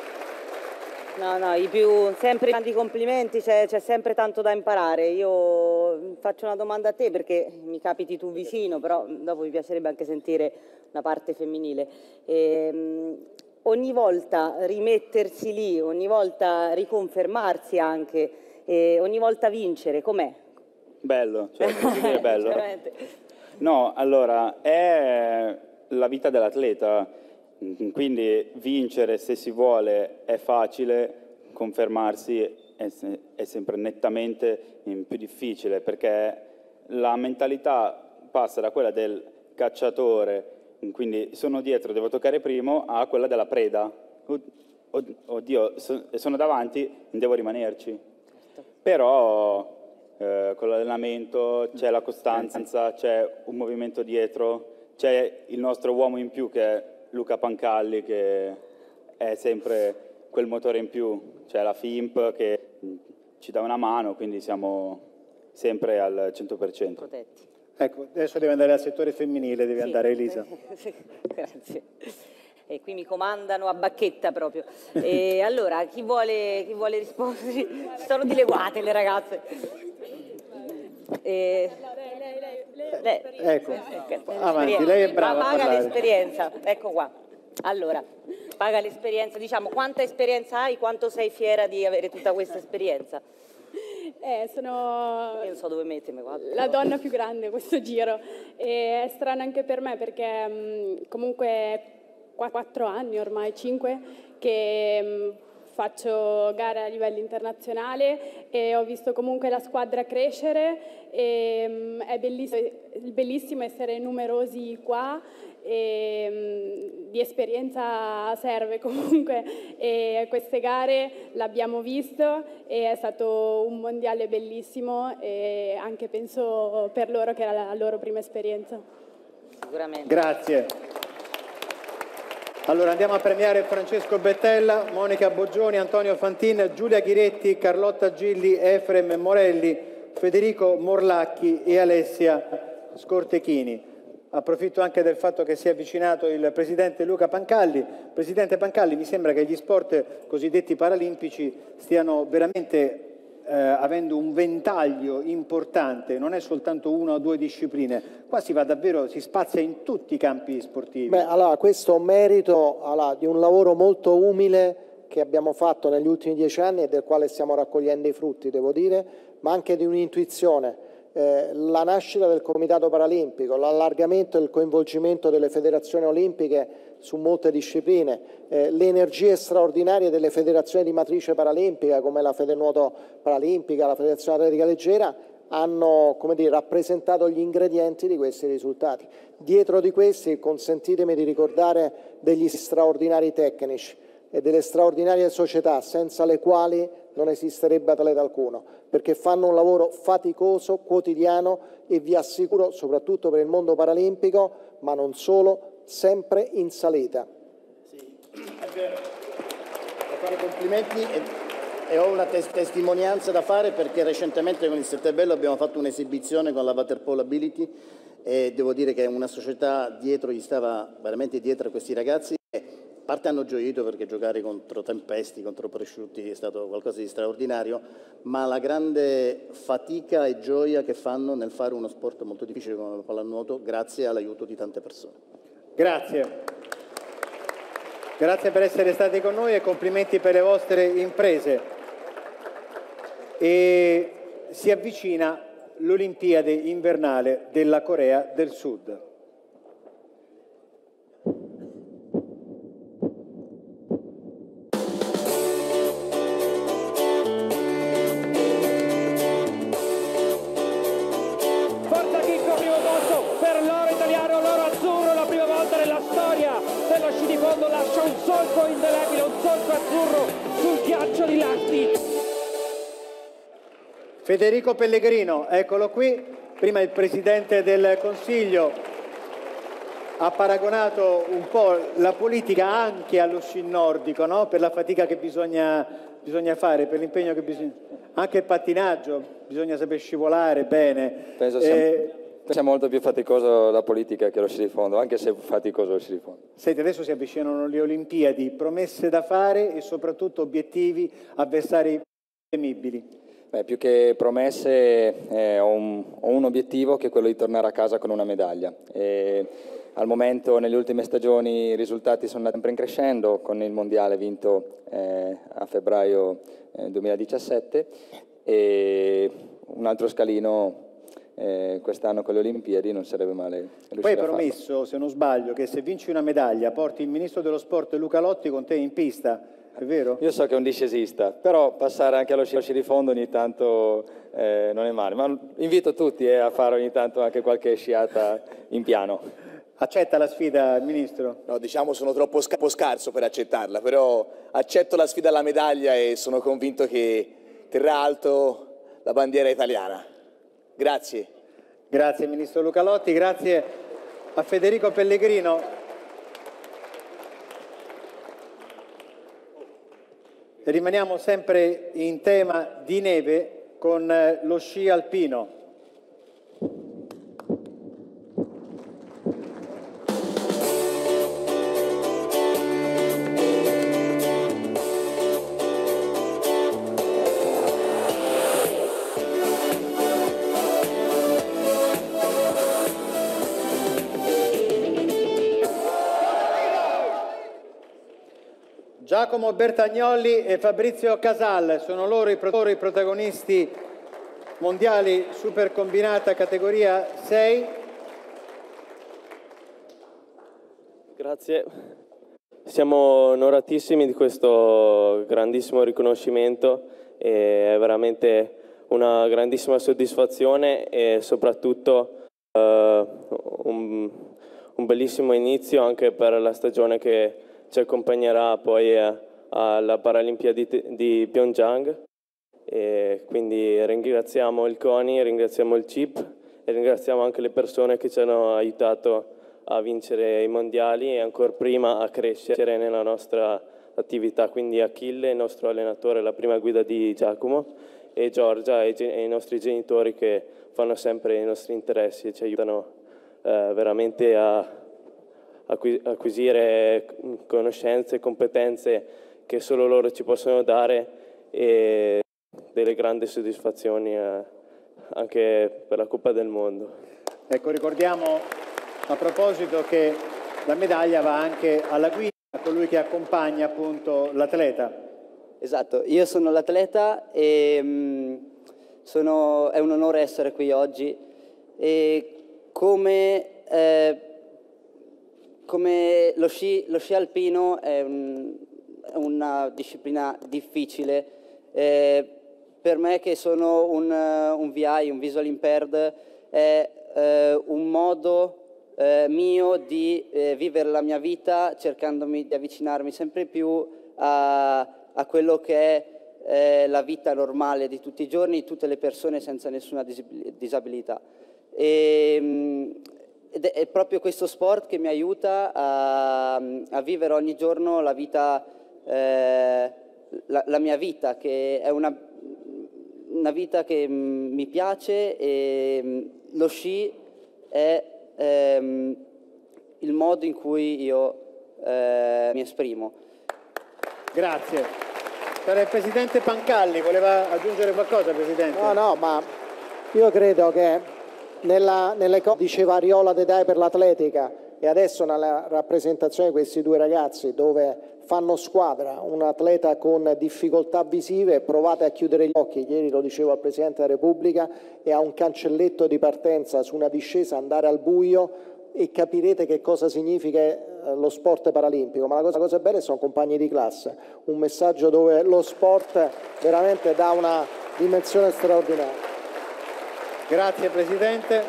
No, no, i più sempre tanti complimenti, c'è, sempre tanto da imparare. Io faccio una domanda a te perché mi capiti tu vicino, però dopo mi piacerebbe anche sentire una parte femminile. Ehm, ogni volta rimettersi lì, ogni volta riconfermarsi anche, e ogni volta vincere, com'è? Bello, cioè, dire bello. No, allora, è la vita dell'atleta, quindi vincere se si vuole è facile, confermarsi è, è sempre nettamente più difficile perché la mentalità passa da quella del cacciatore, quindi sono dietro, devo toccare primo, a quella della preda. Od- od- Oddio, so- sono davanti, devo rimanerci. Però eh, con l'allenamento c'è la costanza, c'è un movimento dietro, c'è il nostro uomo in più che Luca Pancalli che è sempre quel motore in più, c'è la FIMP che ci dà una mano, quindi siamo sempre al 100%. Protetti. Ecco, adesso deve andare al settore femminile, deve andare Elisa. Sì, Grazie. E qui mi comandano a bacchetta proprio. E allora, chi vuole, chi vuole rispondere? Sono dileguate le ragazze. E... Lei- Ecco, ecco, avanti, lei è brava Ma paga l'esperienza, ecco qua. Allora, paga l'esperienza, diciamo, quanta esperienza hai, quanto sei fiera di avere tutta questa esperienza? Eh, sono Io non so dove mettermi, guarda. la donna più grande questo giro e è strano anche per me perché mh, comunque qua- quattro anni ormai, cinque, che mh, faccio gare a livello internazionale e ho visto comunque la squadra crescere e mh, è bellissimo, bellissimo essere numerosi qua e mh, di esperienza serve comunque e queste gare l'abbiamo visto e è stato un mondiale bellissimo e anche penso per loro che era la loro prima esperienza. Sicuramente. Grazie. Allora andiamo a premiare Francesco Bettella, Monica Boggioni, Antonio Fantin, Giulia Ghiretti, Carlotta Gilli, Efrem Morelli, Federico Morlacchi e Alessia Scortechini. Approfitto anche del fatto che si è avvicinato il presidente Luca Pancalli. Presidente Pancalli, mi sembra che gli sport cosiddetti paralimpici stiano veramente eh, avendo un ventaglio importante, non è soltanto una o due discipline, qua si va davvero, si spazia in tutti i campi sportivi. Beh, allora, questo è un merito allora, di un lavoro molto umile che abbiamo fatto negli ultimi dieci anni e del quale stiamo raccogliendo i frutti, devo dire, ma anche di un'intuizione. Eh, la nascita del Comitato Paralimpico, l'allargamento e il coinvolgimento delle federazioni olimpiche su molte discipline, eh, le energie straordinarie delle federazioni di matrice paralimpica come la Federnuoto Paralimpica, la Federazione Atletica Leggera hanno dire, rappresentato gli ingredienti di questi risultati. Dietro di questi, consentitemi di ricordare degli straordinari tecnici e delle straordinarie società senza le quali non esisterebbe atleta alcuno, perché fanno un lavoro faticoso, quotidiano e vi assicuro, soprattutto per il mondo paralimpico, ma non solo, sempre in salita. Sì, è vero. Devo fare complimenti e, e ho una tes- testimonianza da fare perché recentemente con il Settebello abbiamo fatto un'esibizione con la Waterpolo Ability e devo dire che una società dietro gli stava veramente dietro a questi ragazzi parte hanno gioito perché giocare contro Tempesti, contro Presciutti è stato qualcosa di straordinario, ma la grande fatica e gioia che fanno nel fare uno sport molto difficile come il pallanuoto grazie all'aiuto di tante persone. Grazie. Grazie per essere stati con noi e complimenti per le vostre imprese. E si avvicina l'Olimpiade invernale della Corea del Sud. Federico Pellegrino, eccolo qui. Prima il Presidente del Consiglio ha paragonato un po' la politica anche allo sci nordico, no? per la fatica che bisogna, bisogna fare, per l'impegno che bisogna... Anche il pattinaggio, bisogna saper scivolare bene. Penso sia, Eh, sia molto più faticoso la politica che lo sci di fondo, anche se è faticoso lo sci di fondo. Senti, adesso si avvicinano le Olimpiadi, promesse da fare e soprattutto obiettivi, avversari temibili. Beh, più che promesse eh, ho, un, ho un obiettivo che è quello di tornare a casa con una medaglia. E al momento nelle ultime stagioni i risultati sono andati sempre in crescendo, con il mondiale vinto eh, a febbraio eh, 2017 e un altro scalino eh, quest'anno con le Olimpiadi non sarebbe male Poi hai promesso, se non sbaglio, che se vinci una medaglia porti il Ministro dello Sport Luca Lotti con te in pista, è vero? Io so che è un discesista, però passare anche allo sci, di fondo ogni tanto eh, non è male, ma invito tutti eh, a fare ogni tanto anche qualche sciata in piano. Accetta la sfida il Ministro? No, diciamo sono troppo scarso per accettarla, però accetto la sfida alla medaglia e sono convinto che terrà alto la bandiera italiana. Grazie. Grazie Ministro Luca Lotti, grazie a Federico Pellegrino. Rimaniamo sempre in tema di neve con eh, lo sci alpino. Giacomo Bertagnolli e Fabrizio Casal sono loro i, pro- i protagonisti mondiali supercombinata categoria 6. Grazie. Siamo onoratissimi di questo grandissimo riconoscimento, è veramente una grandissima soddisfazione e soprattutto eh, un, un bellissimo inizio anche per la stagione che ci accompagnerà poi eh, alla Paralimpiadi di- Pyeongchang. E quindi ringraziamo il CONI, ringraziamo il CIP e ringraziamo anche le persone che ci hanno aiutato a vincere i mondiali e ancora prima a crescere nella nostra attività. Quindi Achille, il nostro allenatore, la prima guida di Giacomo e Giorgia e, i nostri genitori che fanno sempre i nostri interessi e ci aiutano eh, veramente a acquisire conoscenze e competenze che solo loro ci possono dare e delle grandi soddisfazioni eh, anche per la Coppa del Mondo. Ecco, ricordiamo a proposito che la medaglia va anche alla guida, a colui che accompagna appunto l'atleta. Esatto, io sono l'atleta e mh, sono- è un onore essere qui oggi. E come, eh, come lo, sci, lo sci alpino è, un- una disciplina difficile, eh, per me che sono un, un VI, un visual impaired, è eh, un modo eh, mio di eh, vivere la mia vita cercandomi di avvicinarmi sempre più a, a quello che è eh, la vita normale di tutti i giorni di tutte le persone senza nessuna disab- disabilità. E, mh, ed è- proprio questo sport che mi aiuta a, a vivere ogni giorno la vita, eh, la, la mia vita, che è una, una vita che mh, mi piace e mh, lo sci è ehm, il modo in cui io eh, mi esprimo. Grazie. C'era il Presidente Pancalli, voleva aggiungere qualcosa Presidente? No, no, ma io credo che nella, nelle cose diceva Ariola De Dai per l'atletica. E adesso nella rappresentazione di questi due ragazzi dove fanno squadra, un atleta con difficoltà visive, provate a chiudere gli occhi, ieri lo dicevo al Presidente della Repubblica, e a un cancelletto di partenza su una discesa andare al buio e capirete che cosa significa eh, lo sport paralimpico, ma la cosa, la cosa bella sono compagni di classe, un messaggio dove lo sport veramente dà una dimensione straordinaria. Grazie Presidente.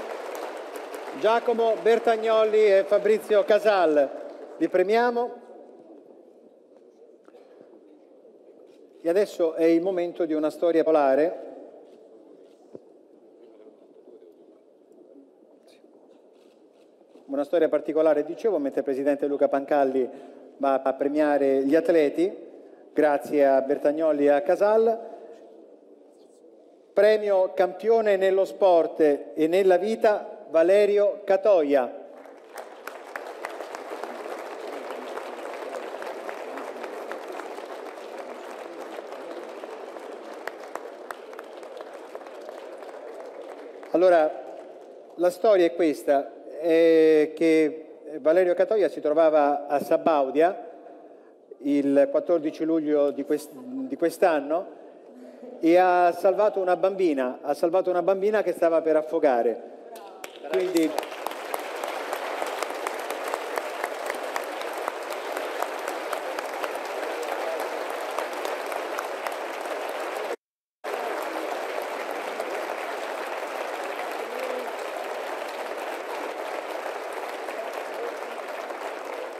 Giacomo Bertagnolli e Fabrizio Casal, li premiamo. E adesso è il momento di una storia polare. Una storia particolare, dicevo, mentre il Presidente Luca Pancalli va a premiare gli atleti, grazie a Bertagnolli e a Casal. Premio campione nello sport e nella vita Valerio Catoia. Allora, la storia è questa, è che Valerio Catoia si trovava a Sabaudia il 14 luglio di, quest- di quest'anno e ha salvato una bambina, ha salvato una bambina che stava per affogare. Quindi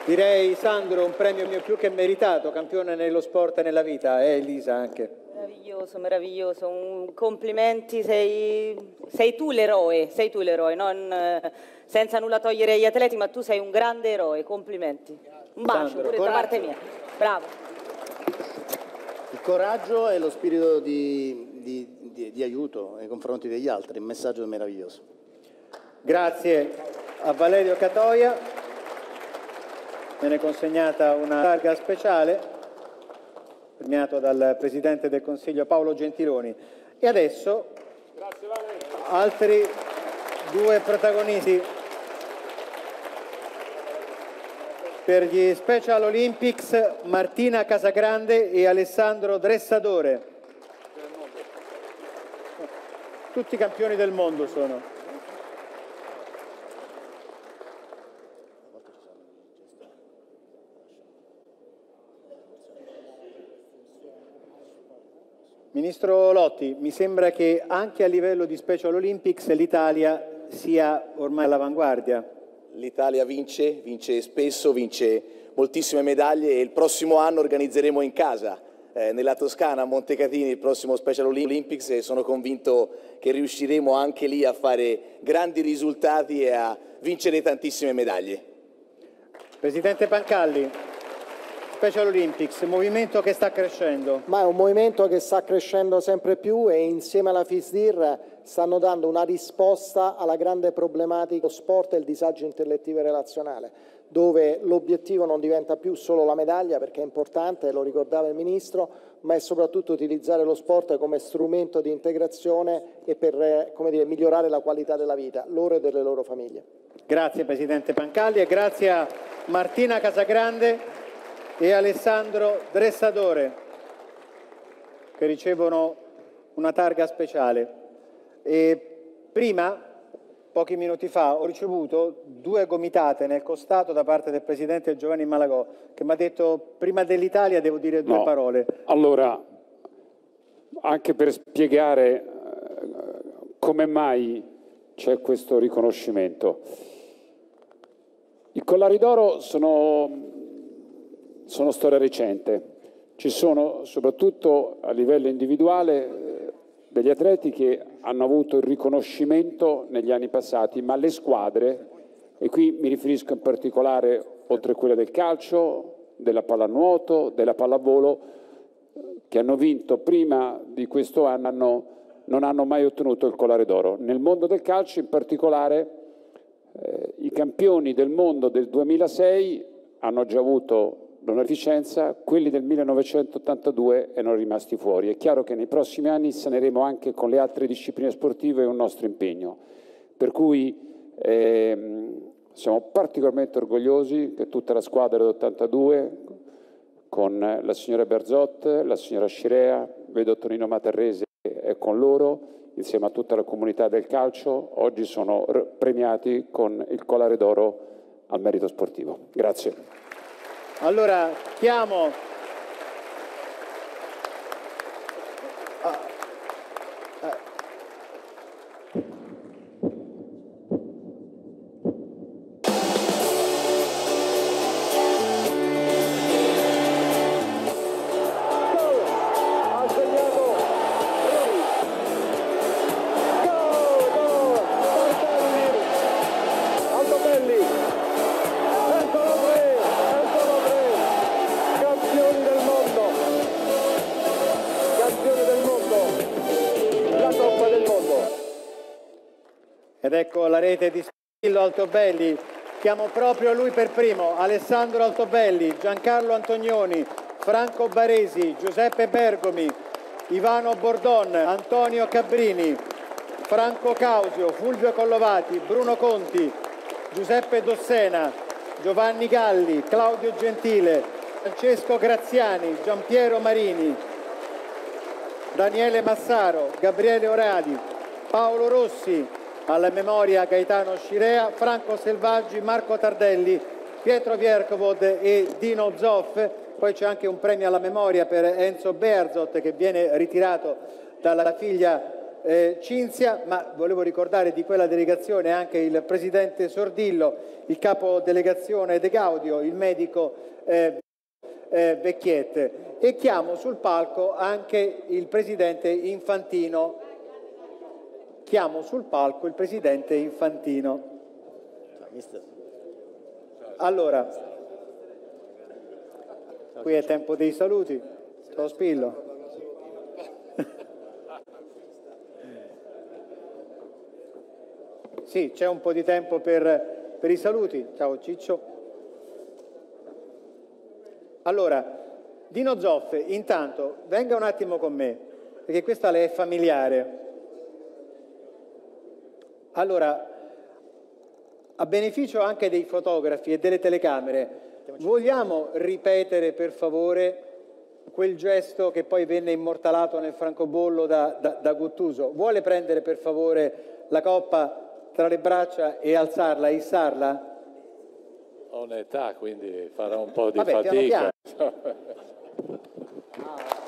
direi Sandro un premio mio più che meritato, campione nello sport e nella vita, e Elisa anche. Meraviglioso, meraviglioso. Un- complimenti, sei, sei tu l'eroe, sei tu l'eroe, non, eh, senza nulla togliere agli atleti, ma tu sei un grande eroe, complimenti. Un bacio Sandro, pure da coraggio. parte mia. Bravo. Il coraggio e lo spirito di, di- di- di aiuto nei confronti degli altri, un messaggio meraviglioso. Grazie a Valerio Catoia. Viene consegnata una targa speciale, premiato dal Presidente del Consiglio Paolo Gentiloni. E adesso altri due protagonisti per gli Special Olympics, Martina Casagrande e Alessandro Dressadore. Tutti campioni del mondo sono. Ministro Lotti, mi sembra che anche a livello di Special Olympics l'Italia sia ormai all'avanguardia. L'Italia vince, vince spesso, vince moltissime medaglie e il prossimo anno organizzeremo in casa, eh, nella Toscana, a Montecatini, il prossimo Special Olympics e sono convinto che riusciremo anche lì a fare grandi risultati e a vincere tantissime medaglie. Presidente Pancalli, Special Olympics, movimento che sta crescendo. Ma è un movimento che sta crescendo sempre più e insieme alla FISDIR stanno dando una risposta alla grande problematica dello sport e il disagio intellettivo e relazionale. dove l'obiettivo non diventa più solo la medaglia, perché è importante, lo ricordava il Ministro, ma è soprattutto utilizzare lo sport come strumento di integrazione e per dire, migliorare la qualità della vita loro e delle loro famiglie. Grazie Presidente Pancalli e grazie a Martina Casagrande e Alessandro Dressadore che ricevono una targa speciale. E prima pochi minuti fa ho ricevuto due gomitate nel costato da parte del Presidente Giovanni Malagò che mi ha detto prima dell'Italia devo dire due no. parole. Allora, anche per spiegare eh, come mai c'è questo riconoscimento. I collari d'oro sono, sono storia recente, ci sono soprattutto a livello individuale degli atleti che hanno avuto il riconoscimento negli anni passati, ma le squadre, e qui mi riferisco in particolare oltre a quelle del calcio, della pallanuoto, della pallavolo, che hanno vinto prima di questo anno hanno, non hanno mai ottenuto il collare d'oro. Nel mondo del calcio in particolare eh, i campioni del mondo del 2006 hanno già avuto l'onorificenza, quelli del 1982 erano rimasti fuori. È chiaro che nei prossimi anni saneremo anche con le altre discipline sportive un nostro impegno. Per cui ehm, siamo particolarmente orgogliosi che tutta la squadra dell'82, con la signora Berzot, la signora Scirea, vedo Tonino Materresi è con loro, insieme a tutta la comunità del calcio, oggi sono premiati con il collare d'oro al merito sportivo. Grazie. Allora chiamo Altobelli. Chiamo proprio lui per primo, Alessandro Altobelli, Giancarlo Antonioni, Franco Baresi, Giuseppe Bergomi, Ivano Bordon, Antonio Cabrini, Franco Causio, Fulvio Collovati, Bruno Conti, Giuseppe Dossena, Giovanni Galli, Claudio Gentile, Francesco Graziani, Giampiero Marini, Daniele Massaro, Gabriele Orali, Paolo Rossi, alla memoria Gaetano Scirea, Franco Selvaggi, Marco Tardelli, Pietro Viercovod e Dino Zoff. Poi c'è anche un premio alla memoria per Enzo Berzot che viene ritirato dalla figlia eh, Cinzia, ma volevo ricordare di quella delegazione anche il presidente Sordillo, il capo delegazione De Gaudio, il medico eh, eh, Vecchiette. E chiamo sul palco anche il presidente Infantino chiamo sul palco il presidente Infantino. Allora, qui è tempo dei saluti. Ciao Spillo. Sì, c'è un po' di tempo per, per i saluti. Ciao Ciccio. Allora, Dino Zoffe, intanto venga un attimo con me, perché questa le è familiare. Allora, a beneficio anche dei fotografi e delle telecamere, vogliamo ripetere per favore quel gesto che poi venne immortalato nel francobollo da, da, da Guttuso? Vuole prendere per favore la coppa tra le braccia e alzarla, issarla? Ho un'età, quindi farò un po' di Vabbè, fatica. Piano piano.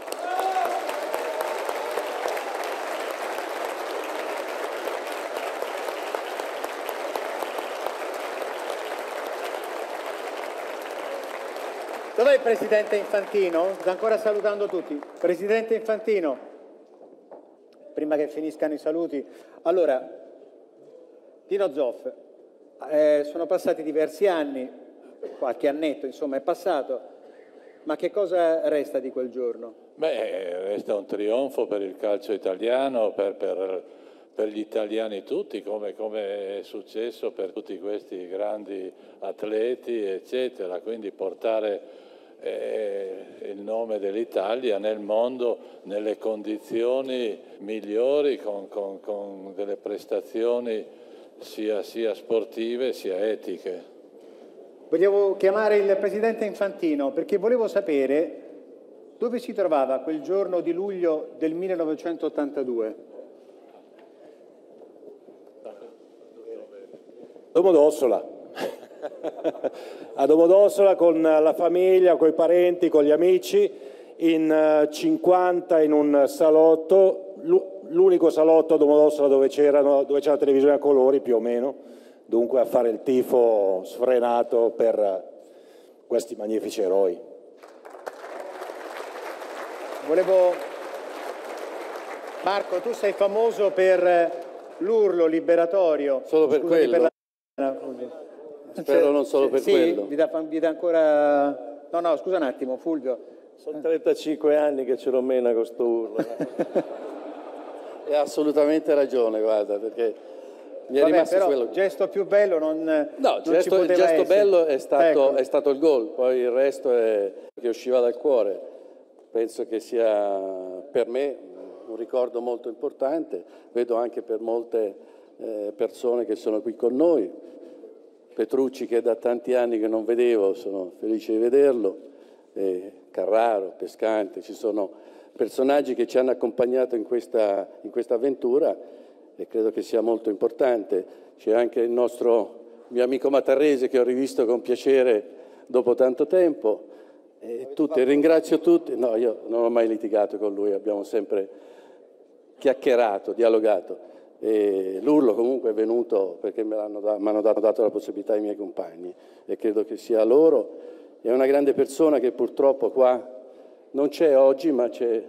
Dov'è il Presidente Infantino? Sto ancora salutando tutti. Presidente Infantino, prima che finiscano i saluti. Allora, Dino Zoff, eh, sono passati diversi anni, qualche annetto insomma è passato, ma che cosa resta di quel giorno? Beh, resta un trionfo per il calcio italiano, per, per, per gli italiani tutti, come, come, è successo per tutti questi grandi atleti, eccetera. Quindi portare eh, il nome dell'Italia nel mondo nelle condizioni migliori, con, con, con delle prestazioni sia, sia sportive sia etiche. Volevo chiamare il Presidente Infantino perché volevo sapere dove si trovava quel giorno di luglio del 1982. Domodossola. A Domodossola con la famiglia, con i parenti, con gli amici, in 50 in un salotto, l'unico salotto a Domodossola dove c'era la televisione a colori più o meno, dunque a fare il tifo sfrenato per questi magnifici eroi. Volevo... Marco, tu sei famoso per l'urlo liberatorio. Solo per Scusami quello. la- Spero non solo per sì, quello. Vi dà, vi dà ancora... No, no, scusa un attimo, Fulvio. Sono 35 anni che ce l'ho mena con sto urlo. e ha assolutamente ragione, guarda, perché mi è Vabbè, rimasto però, quello. gesto più bello non, No, non il gesto, il gesto essere. bello è stato, Ecco. è stato il gol, poi il resto è che usciva dal cuore. Penso che sia per me un ricordo molto importante, vedo anche per molte eh, persone che sono qui con noi. Petrucci che da tanti anni che non vedevo, sono felice di vederlo, e Carraro, Pescante, ci sono personaggi che ci hanno accompagnato in questa, in questa avventura e credo che sia molto importante. C'è anche il nostro mio amico Matarrese che ho rivisto con piacere dopo tanto tempo. E tutti, ringrazio tutti. No, io non ho mai litigato con lui, abbiamo sempre chiacchierato, dialogato. L'urlo comunque è venuto perché da- mi hanno dato, dato la possibilità ai miei compagni e credo che sia loro. È una grande persona che purtroppo qua non c'è oggi, ma c'è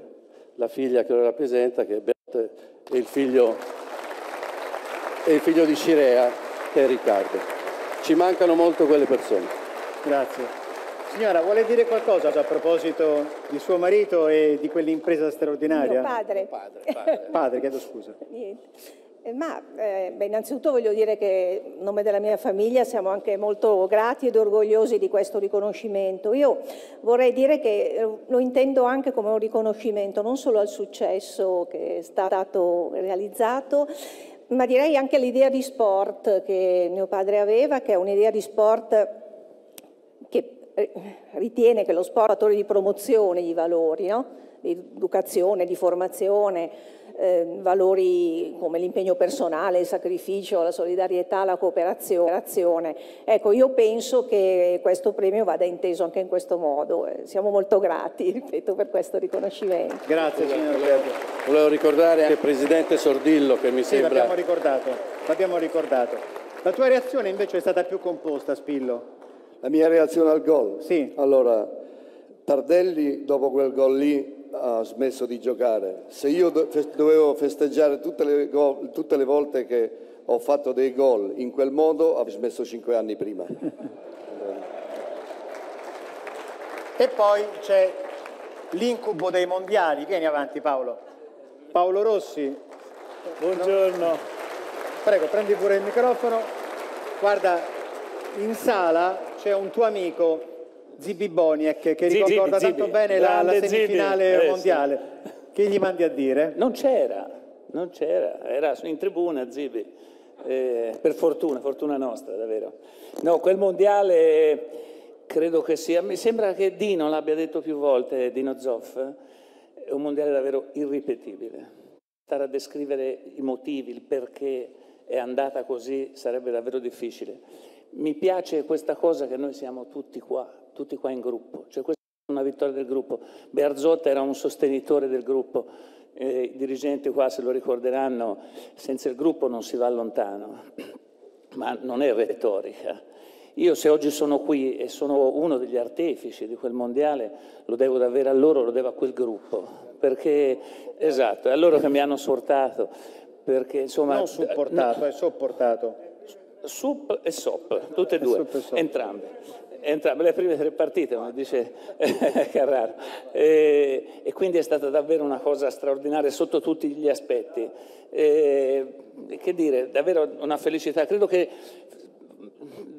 la figlia che lo rappresenta, che è Beat, e il figlio, e il figlio di Scirea, che è Riccardo. Ci mancano molto quelle persone. Grazie. Signora, vuole dire qualcosa a proposito di suo marito e di quell'impresa straordinaria? Mio padre. Padre, chiedo scusa. Niente. Eh, Ma eh, beh, innanzitutto voglio dire che a nome della mia famiglia siamo anche molto grati ed orgogliosi di questo riconoscimento. Io vorrei dire che eh, lo intendo anche come un riconoscimento non solo al successo che è stato realizzato, ma direi anche all'idea di sport che mio padre aveva, che è un'idea di sport ritiene che lo sport è un fattore di promozione di valori, no? di educazione, di formazione, eh, valori come l'impegno personale, il sacrificio, la solidarietà, la cooperazione. Ecco, io penso che questo premio vada inteso anche in questo modo. Eh, siamo molto grati, ripeto, per questo riconoscimento. Grazie, signor Sergio. Volevo ricordare anche il presidente Sordillo che mi Sì, sembra... l'abbiamo ricordato, l'abbiamo ricordato. La tua reazione invece è stata più composta, Spillo. La mia reazione al gol? Sì. Allora, Tardelli dopo quel gol lì ha smesso di giocare. Se io dovevo festeggiare tutte le, gol- tutte le volte che ho fatto dei gol in quel modo, avrei smesso cinque anni prima. E poi c'è l'incubo dei mondiali. Vieni avanti, Paolo. Paolo Rossi. Buongiorno. Prego, prendi pure il microfono. Guarda, in sala c'è un tuo amico, Zibi Boniek, che Zibi, ricorda Zibi, tanto bene la, la semifinale Zibi, eh, mondiale. Che gli mandi a dire? Non c'era, non c'era, era in tribuna Zibi, Eh, per fortuna, fortuna nostra davvero. No, quel mondiale credo che sia, mi sembra che Dino l'abbia detto più volte, Dino Zoff, è un mondiale davvero irripetibile. Stare a descrivere i motivi, il perché è andata così sarebbe davvero difficile. Mi piace questa cosa che noi siamo tutti qua, tutti qua in gruppo, cioè questa è una vittoria del gruppo. Bearzotta era un sostenitore del gruppo, eh, i dirigenti qua se lo ricorderanno, senza il gruppo non si va lontano, ma non è retorica. Io se oggi sono qui e sono uno degli artefici di quel mondiale, lo devo davvero a loro, lo devo a quel gruppo, perché, esatto, è a loro che mi hanno sortato, perché insomma... Non supportato, è sopportato. Sup e sop, tutte e due, sup e sop. entrambe. entrambe le prime tre partite, come dice Carraro. E, e, quindi è stata davvero una cosa straordinaria sotto tutti gli aspetti. E, che dire, davvero una felicità. Credo che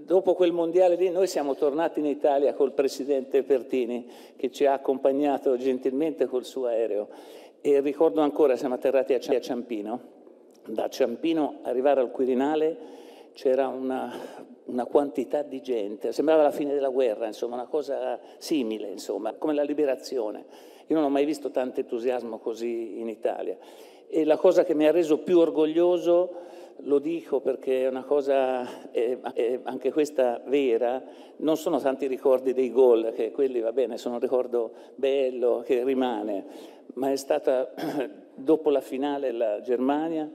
dopo quel mondiale lì noi siamo tornati in Italia col presidente Pertini che ci ha accompagnato gentilmente col suo aereo e ricordo ancora siamo atterrati a Ciampino, da Ciampino arrivare al Quirinale c'era una, una, quantità di gente, sembrava la fine della guerra, insomma, una cosa simile, insomma, come la liberazione. Io non ho mai visto tanto entusiasmo così in Italia. E la cosa che mi ha reso più orgoglioso, lo dico perché è una cosa, eh, eh, anche questa vera, non sono tanti ricordi dei gol, che quelli va bene, sono un ricordo bello che rimane, ma è stata dopo la finale la Germania,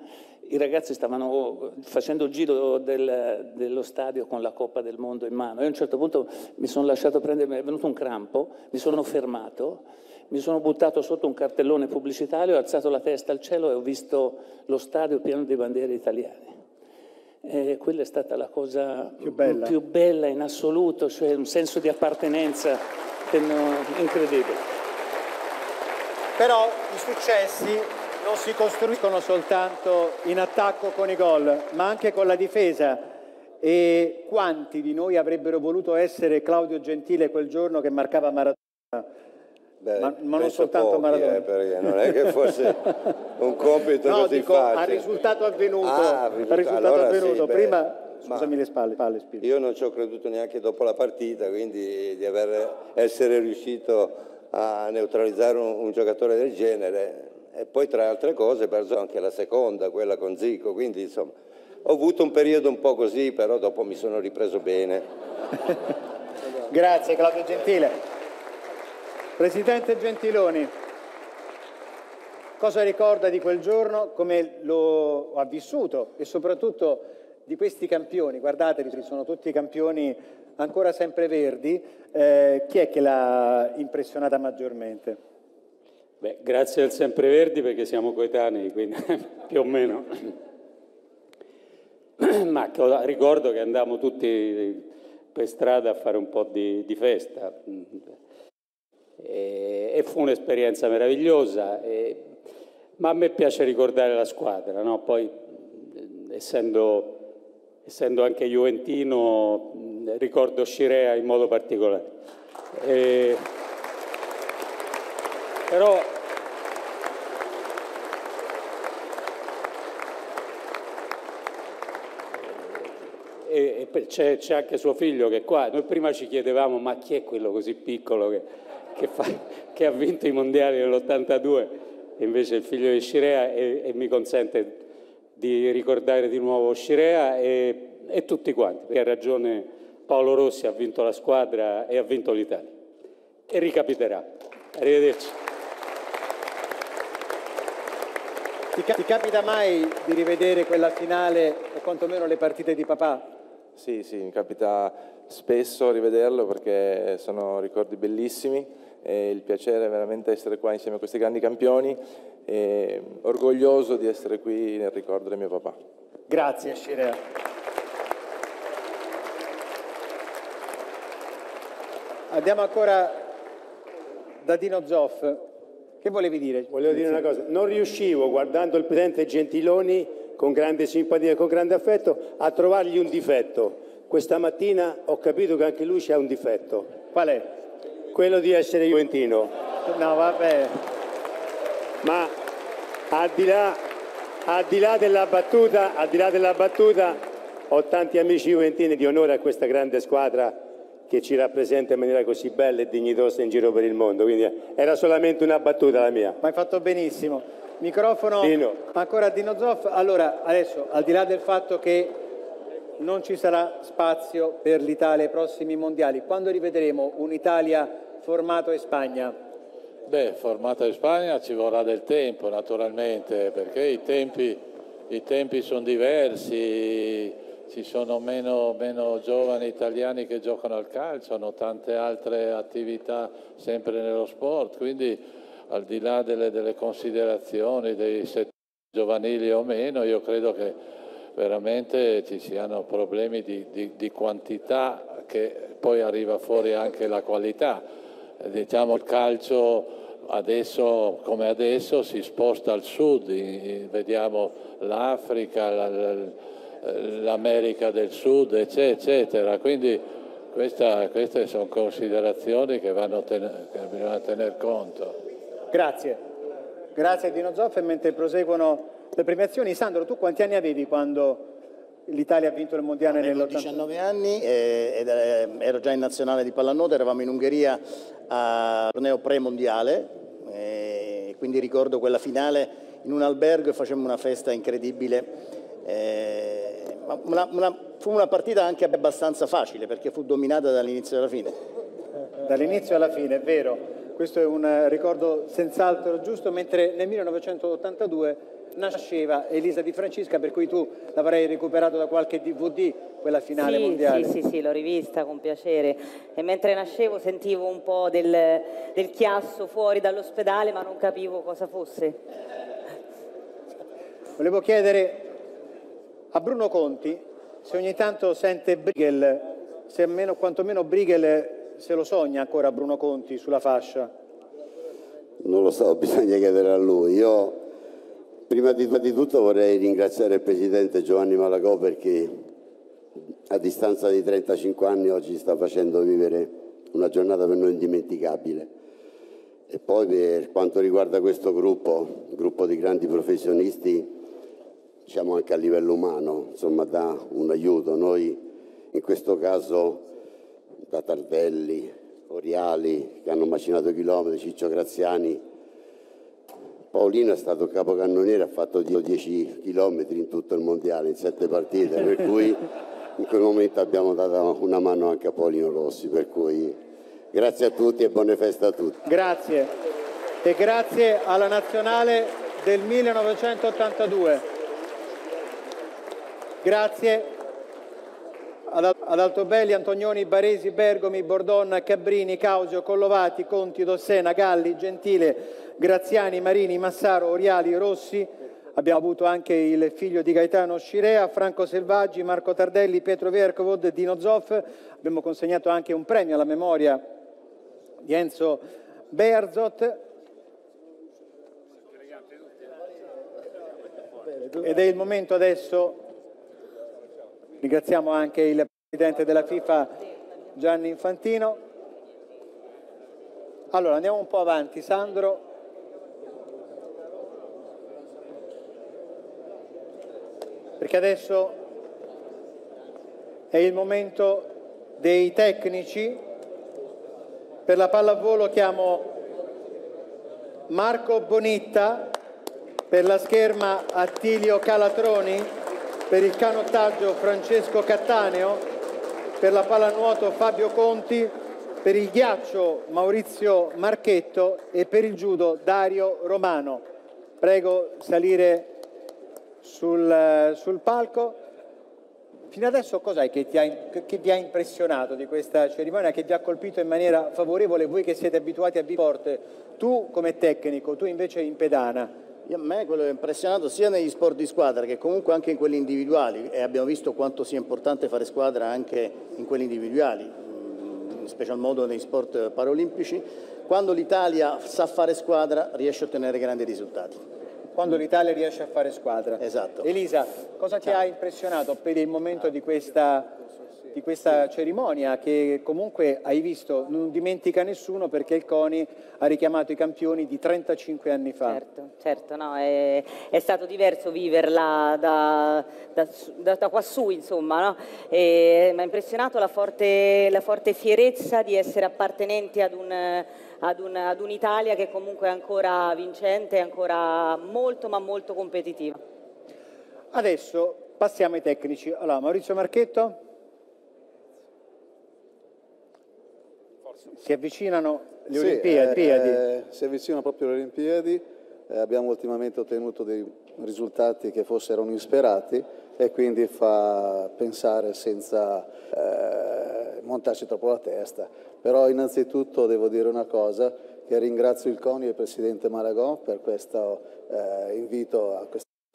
i ragazzi stavano facendo il giro del, dello stadio con la Coppa del Mondo in mano e a un certo punto mi sono lasciato prendere, mi è venuto un crampo, mi sono fermato, mi sono buttato sotto un cartellone pubblicitario, ho alzato la testa al cielo e ho visto lo stadio pieno di bandiere italiane. E quella è stata la cosa più bella, più bella in assoluto, cioè un senso di appartenenza incredibile. Però i successi non si costruiscono soltanto in attacco con i gol, ma anche con la difesa. E quanti di noi avrebbero voluto essere Claudio Gentile quel giorno che marcava Maradona? Beh, ma, ma non soltanto pochi, Maradona. Eh, perché non è che fosse un compito no, così dico, facile. al risultato avvenuto. Ah, al risultato allora avvenuto. Sì, Prima, scusami le spalle, palle. Io non ci ho creduto neanche dopo la partita, quindi di aver, essere riuscito a neutralizzare un, un giocatore del genere e poi tra altre cose perso anche la seconda, quella con Zico, quindi insomma ho avuto un periodo un po' così, però dopo mi sono ripreso bene. Grazie Claudio Gentile. Presidente Gentiloni, cosa ricorda di quel giorno, come lo ha vissuto e soprattutto di questi campioni? Guardatevi, sono tutti campioni ancora sempre verdi. Eh, chi è che l'ha impressionata maggiormente? Beh, grazie al Sempreverdi perché siamo coetanei, quindi più o meno. Ma ricordo che andavamo tutti per strada a fare un po' di, di festa e, e, fu un'esperienza meravigliosa. E, ma a me piace ricordare la squadra, no? poi essendo, essendo anche juventino ricordo Scirea in modo particolare. E, però c'è, anche suo figlio che è qua. Noi prima ci chiedevamo ma chi è quello così piccolo che, che, fa, che ha vinto i mondiali nell'82? E invece il figlio di Scirea e, e, mi consente di ricordare di nuovo Scirea e, e tutti quanti, perché ha ragione Paolo Rossi, ha vinto la squadra e ha vinto l'Italia. E ricapiterà. Arrivederci. Ti, ti, capita mai di rivedere quella finale o quantomeno le partite di papà? Sì, sì, mi capita spesso rivederlo perché sono ricordi bellissimi e il piacere è veramente essere qua insieme a questi grandi campioni e orgoglioso di essere qui nel ricordo del mio papà. Grazie Scirea. Andiamo ancora da Dino Zoff. Che volevi dire? Volevo dire una cosa, non riuscivo guardando il presidente Gentiloni con grande simpatia e con grande affetto a trovargli un difetto. Questa mattina ho capito che anche lui c'ha un difetto. Qual è? Quello di essere juventino. No, vabbè. Ma al di là, al di là della battuta, al di là della battuta, ho tanti amici juventini di onore a questa grande squadra che ci rappresenta in maniera così bella e dignitosa in giro per il mondo. Quindi era solamente una battuta la mia. Ma hai fatto benissimo. Microfono Dino. ancora a Dino Zoff. Allora, adesso, al di là del fatto che non ci sarà spazio per l'Italia ai prossimi mondiali, quando rivedremo un'Italia formato in Spagna? Beh, formato in Spagna ci vorrà del tempo, naturalmente, perché i tempi, i tempi sono diversi, ci sono meno, meno, giovani italiani che giocano al calcio, hanno tante altre attività sempre nello sport, quindi al di là delle, delle considerazioni dei settori giovanili o meno, io credo che veramente ci siano problemi di, di, di quantità che poi arriva fuori anche la qualità. Diciamo il calcio adesso come adesso si sposta al sud, vediamo l'Africa, l'America del Sud, eccetera. Quindi questa, queste sono considerazioni che, vanno ten, che bisogna tener conto. Grazie. Grazie Dino Zoff e mentre proseguono le premiazioni, Sandro, tu quanti anni avevi quando l'Italia ha vinto il mondiale Avevo nell'80? 19 anni eh, ed eh, ero già in nazionale di pallanuoto, eravamo in Ungheria a torneo pre-mondiale, eh, quindi ricordo quella finale in un albergo e facemmo una festa incredibile. Eh, ma una, una, fu una partita anche abbastanza facile perché fu dominata dall'inizio alla fine. Dall'inizio alla fine, è vero. Questo è un ricordo senz'altro giusto, mentre nel 1982 nasceva Elisa Di Francesca, per cui tu l'avrai recuperato da qualche DVD, quella finale sì, mondiale. Sì, sì, sì, l'ho rivista con piacere. E mentre nascevo sentivo un po' del, del chiasso fuori dall'ospedale, ma non capivo cosa fosse. Volevo chiedere a Bruno Conti se ogni tanto sente Brigel, se almeno, quantomeno Brigel se lo sogna ancora Bruno Conti sulla fascia. Non lo so, bisogna chiedere a lui. Io prima di, di tutto vorrei ringraziare il Presidente Giovanni Malagò perché a distanza di 35 anni oggi sta facendo vivere una giornata per noi indimenticabile. E poi per quanto riguarda questo gruppo, gruppo di grandi professionisti, diciamo anche a livello umano, insomma dà un aiuto. Noi in questo caso da Tardelli, Oriali che hanno macinato chilometri, Ciccio Graziani, Paolino è stato capocannoniere, ha fatto 10 chilometri in tutto il mondiale, in sette partite, per cui in quel momento abbiamo dato una mano anche a Paolino Rossi, per cui grazie a tutti e buone feste a tutti. Grazie e grazie alla nazionale del 1982. Grazie ad Altobelli, Antonioni, Baresi, Bergomi, Bordon, Cabrini, Causio, Collovati, Conti, Dossena, Galli, Gentile, Graziani, Marini, Massaro, Oriali, Rossi. Abbiamo avuto anche il figlio di Gaetano Scirea, Franco Selvaggi, Marco Tardelli, Pietro Vercovod, Dino Zoff. Abbiamo consegnato anche un premio alla memoria di Enzo Bearzot. Ed è il momento adesso Ringraziamo anche il Presidente della FIFA Gianni Infantino. Allora andiamo un po' avanti, Sandro. Perché adesso è il momento dei tecnici. Per la pallavolo chiamo Marco Bonitta, per la scherma Attilio Calatroni, per il canottaggio Francesco Cattaneo, per la pallanuoto Fabio Conti, per il ghiaccio Maurizio Marchetto e per il judo Dario Romano. Prego salire sul, sul palco. Fino adesso cos'è che, che vi ha impressionato di questa cerimonia, che vi ha colpito in maniera favorevole, voi che siete abituati a Biporte, tu come tecnico, tu invece in pedana? A me quello che ha impressionato sia negli sport di squadra che comunque anche in quelli individuali e abbiamo visto quanto sia importante fare squadra anche in quelli individuali, in special modo negli sport paraolimpici, quando l'Italia sa fare squadra riesce a ottenere grandi risultati. Quando l'Italia riesce a fare squadra. Esatto. Elisa, cosa ti ha impressionato per il momento di questa di questa cerimonia che comunque hai visto non dimentica nessuno perché il CONI ha richiamato i campioni di 35 anni fa. Certo, certo no, è, è, stato diverso viverla da, da, da, da quassù, insomma, no? mi ha impressionato la forte, la forte, fierezza di essere appartenenti ad, un, ad, un, ad un'Italia che comunque è ancora vincente, è ancora molto ma molto competitiva. Adesso passiamo ai tecnici. Allora, Maurizio Marchetto. Si avvicinano le sì, Olimpiadi. Eh, si avvicinano proprio le Olimpiadi, eh, abbiamo ultimamente ottenuto dei risultati che forse erano insperati e quindi fa pensare senza eh, montarci troppo la testa. Però innanzitutto devo dire una cosa, che ringrazio il CONI e il Presidente Maragò per questo eh,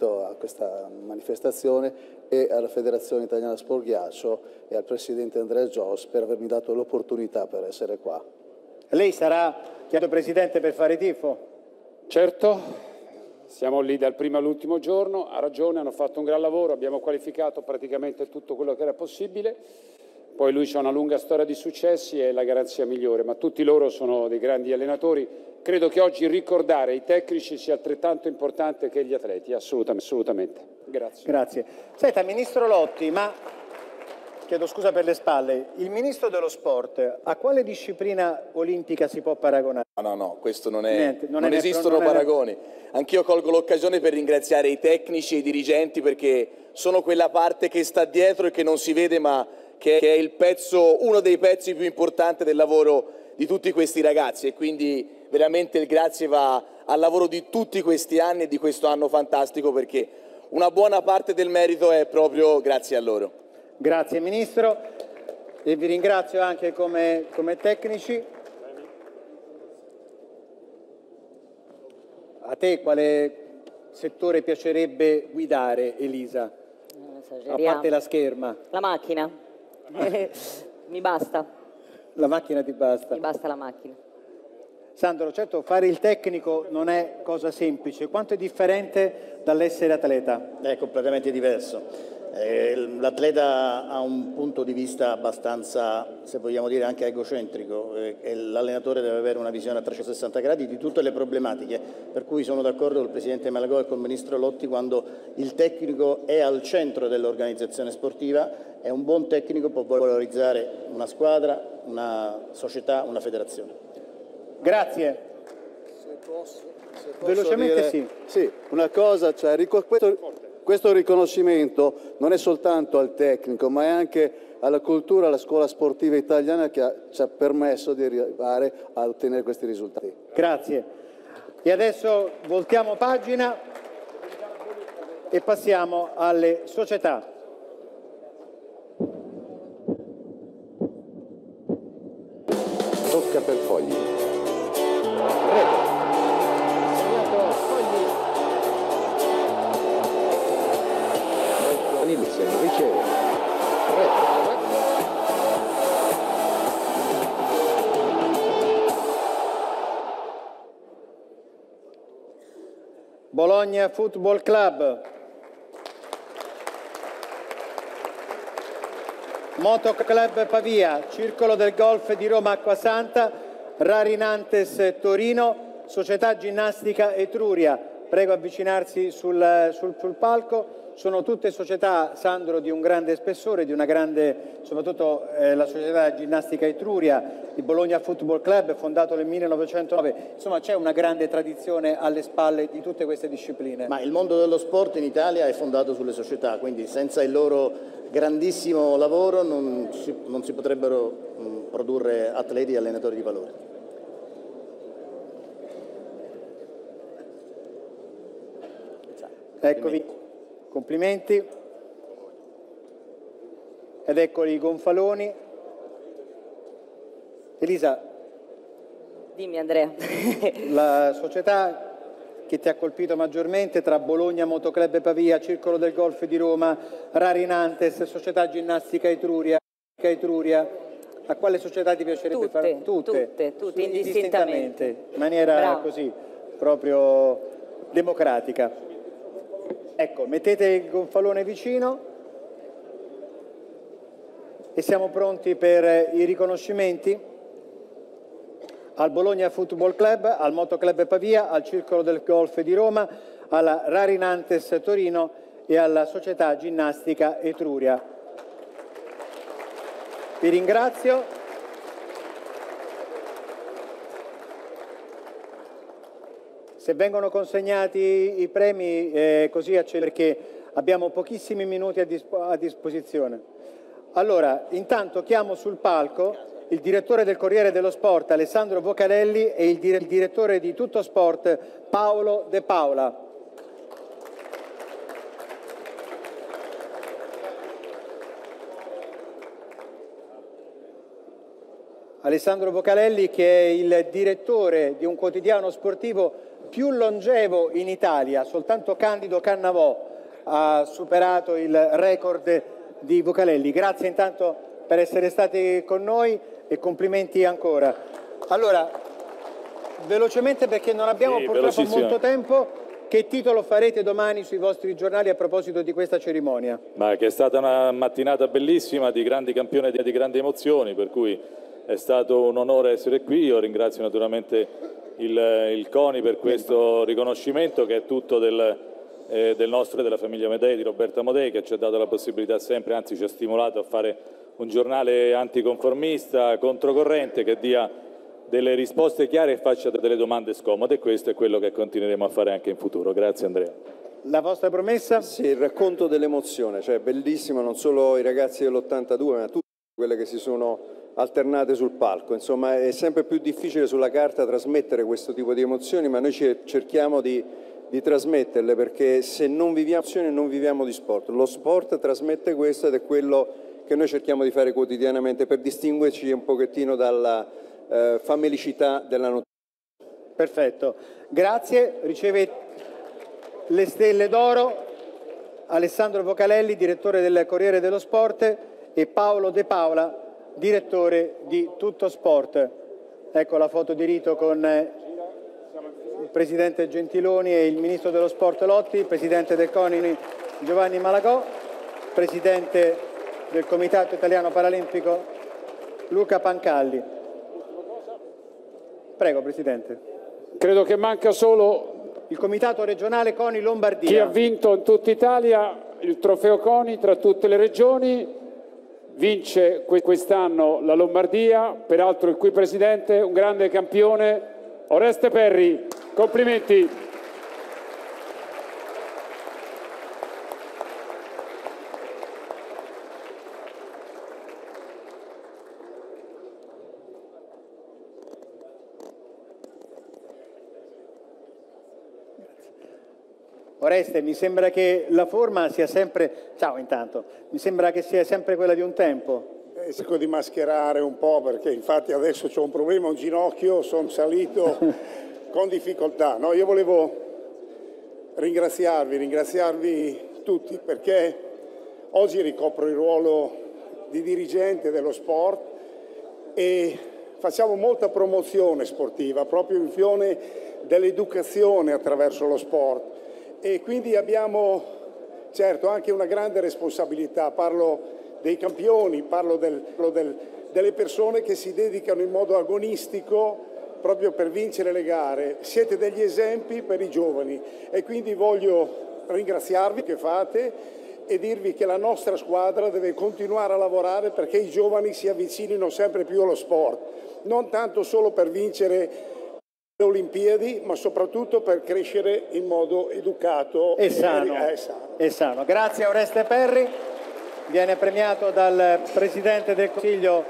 invito a questa manifestazione e alla Federazione Italiana Sport Ghiaccio e al Presidente Andrea Gios per avermi dato l'opportunità per essere qua. Lei sarà chiedo Presidente per fare tifo? Certo, siamo lì dal primo all'ultimo giorno, ha ragione, hanno fatto un gran lavoro, abbiamo qualificato praticamente tutto quello che era possibile. Poi lui ha una lunga storia di successi e è la garanzia migliore, ma tutti loro sono dei grandi allenatori. Credo che oggi ricordare i tecnici sia altrettanto importante che gli atleti, assolutamente. assolutamente. Grazie. Grazie. Senta, Ministro Lotti, ma chiedo scusa per le spalle, il Ministro dello Sport a quale disciplina olimpica si può paragonare? No, no, no, questo non è, Niente, non non, è- esistono non è- paragoni. Anch'io colgo l'occasione per ringraziare i tecnici e i dirigenti perché sono quella parte che sta dietro e che non si vede ma che che è il pezzo, uno dei pezzi più importanti del lavoro di tutti questi ragazzi e quindi veramente il grazie va al lavoro di tutti questi anni e di questo anno fantastico perché una buona parte del merito è proprio grazie a loro. Grazie Ministro e vi ringrazio anche come, come tecnici. A te quale settore piacerebbe guidare, Elisa? A parte la scherma. La macchina. Mi basta, La macchina ti basta. mi basta la macchina. Sandro, certo fare il tecnico non è cosa semplice. Quanto è differente dall'essere atleta? È completamente diverso. Eh, L'atleta ha un punto di vista abbastanza, se vogliamo dire, anche egocentrico eh, e l'allenatore deve avere una visione a 360 gradi di tutte le problematiche, per cui sono d'accordo con il Presidente Malagò e con il Ministro Lotti quando il tecnico è al centro dell'organizzazione sportiva e un buon tecnico può valorizzare una squadra, una società, una federazione. Grazie. Posso Velocemente dire- sì. Sì, una cosa, cioè, questo, questo riconoscimento non è soltanto al tecnico, ma è anche alla cultura, alla scuola sportiva italiana che ha- ci ha permesso di arrivare a ottenere questi risultati. Grazie. E adesso voltiamo pagina e passiamo alle società. Tocca per fogli. Bologna Football Club. Moto Club Pavia, Circolo del Golf di Roma Acquasanta, Rarinantes Torino, Società Ginnastica Etruria. Prego avvicinarsi sul, sul- sul palco. Sono tutte società, Sandro, di un grande spessore, di una grande, soprattutto eh, la Società Ginnastica Etruria, il Bologna Football Club, fondato nel 1909. Insomma, c'è una grande tradizione alle spalle di tutte queste discipline. Ma il mondo dello sport in Italia è fondato sulle società, quindi senza il loro grandissimo lavoro non si, non si potrebbero mh, produrre atleti e allenatori di valore. Eccovi, complimenti. Ed eccoli i gonfaloni. Elisa, Dimmi Andrea. la società che ti ha colpito maggiormente tra Bologna Motoclub Pavia, Circolo del Golf di Roma, Rarinantes, Società Ginnastica Etruria, Etruria. A quale società ti piacerebbe Tutte, fare? tutte, tutte, indistintamente. in maniera Bravo. così, proprio democratica. Ecco, mettete il gonfalone vicino e siamo pronti per i riconoscimenti al Bologna Football Club, al Motoclub Pavia, al Circolo del Golf di Roma, alla Rarinantes Torino e alla Società Ginnastica Etruria. Vi ringrazio. Se vengono consegnati i premi eh, così perché abbiamo pochissimi minuti a, dispo- a disposizione. Allora, intanto chiamo sul palco il direttore del Corriere dello Sport Alessandro Vocalelli e il, dire- il direttore di Tutto Sport Paolo De Paola. Alessandro Vocalelli che è il direttore di un quotidiano sportivo più longevo in Italia, soltanto Candido Cannavò ha superato il record di Vocalelli. Grazie intanto per essere stati con noi e complimenti ancora. Allora, velocemente perché non abbiamo Sì, purtroppo molto tempo, che titolo farete domani sui vostri giornali a proposito di questa cerimonia? Ma che è stata una mattinata bellissima di grandi campioni e di grandi emozioni, per cui è stato un onore essere qui. Io ringrazio naturalmente il, il CONI per questo riconoscimento che è tutto del, eh, del nostro e della famiglia Medei, di Roberta Modei, che ci ha dato la possibilità sempre, anzi ci ha stimolato a fare un giornale anticonformista, controcorrente, che dia delle risposte chiare e faccia delle domande scomode e questo è quello che continueremo a fare anche in futuro. Grazie Andrea. La vostra promessa? Sì, il racconto dell'emozione, cioè bellissimo non solo i ragazzi dell'82, ma tutte quelle che si sono alternate sul palco. Insomma, è sempre più difficile sulla carta trasmettere questo tipo di emozioni, ma noi cerchiamo di, di trasmetterle perché se non viviamo emozioni non viviamo di sport. Lo sport trasmette questo ed è quello che noi cerchiamo di fare quotidianamente per distinguerci un pochettino dalla eh, familicità della notizia. Perfetto, grazie. Riceve le stelle d'oro Alessandro Vocalelli, direttore del Corriere dello Sport, e Paolo De Paola, direttore di Tutto Sport. Ecco la foto di rito con eh, il presidente Gentiloni e il ministro dello Sport Lotti, il presidente del CONI Giovanni Malagò, presidente del Comitato Italiano Paralimpico Luca Pancalli. Prego, Presidente. Credo che manca solo Il Comitato regionale CONI Lombardia. chi ha vinto in tutta Italia il trofeo CONI tra tutte le regioni. Vince que- quest'anno la Lombardia, peraltro il cui presidente è un grande campione, Oreste Perri. Complimenti. Oreste, mi sembra che la forma sia sempre... Ciao intanto, mi sembra che sia sempre quella di un tempo. Eh, cerco di mascherare un po' perché infatti adesso ho un problema, un ginocchio, sono salito con difficoltà. No, io volevo ringraziarvi, ringraziarvi tutti perché oggi ricopro il ruolo di dirigente dello sport e facciamo molta promozione sportiva, proprio in fione dell'educazione attraverso lo sport e quindi abbiamo certo anche una grande responsabilità, parlo dei campioni, parlo del- parlo del- delle persone che si dedicano in modo agonistico proprio per vincere le gare. Siete degli esempi per i giovani. E quindi voglio ringraziarvi che fate e dirvi che la nostra squadra deve continuare a lavorare perché i giovani si avvicinino sempre più allo sport, non tanto solo per vincere le Olimpiadi, ma soprattutto per crescere in modo educato E sano. eh, sano. E sano. Grazie Oreste Perri, viene premiato dal Presidente del Consiglio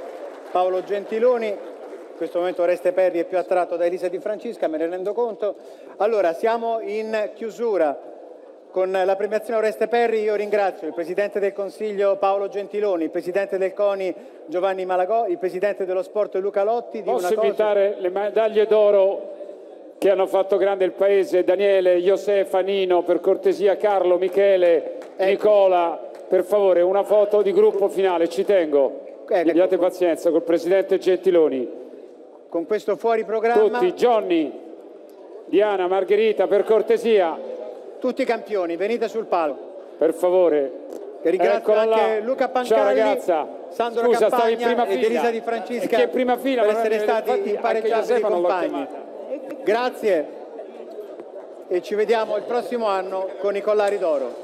Paolo Gentiloni. In questo momento Oreste Perri è più attratto da Elisa Di Francisca, me ne rendo conto. Allora, siamo in chiusura. Con la premiazione Oreste Perri io ringrazio il Presidente del Consiglio Paolo Gentiloni, il Presidente del CONI Giovanni Malagò, il Presidente dello Sport Luca Lotti. Posso una cosa... invitare le medaglie d'oro che hanno fatto grande il paese, Daniele, Josefa, Nino, per cortesia Carlo, Michele, Ecco. Nicola, per favore una foto di gruppo finale, ci tengo. Ecco. Abbiate pazienza col Presidente Gentiloni. Con questo fuori programma... Tutti, Johnny, Diana, Margherita, per cortesia, Tutti i campioni, venite sul palco. per favore. Ringrazio Eccola anche là. Luca Ciao Pancalli, ragazza. Sandro Scusa, in Campagna prima fila. Elisa Di Francesca E è prima fila? per essere stati impareggiati compagni. Grazie e ci vediamo il prossimo anno con i collari d'oro.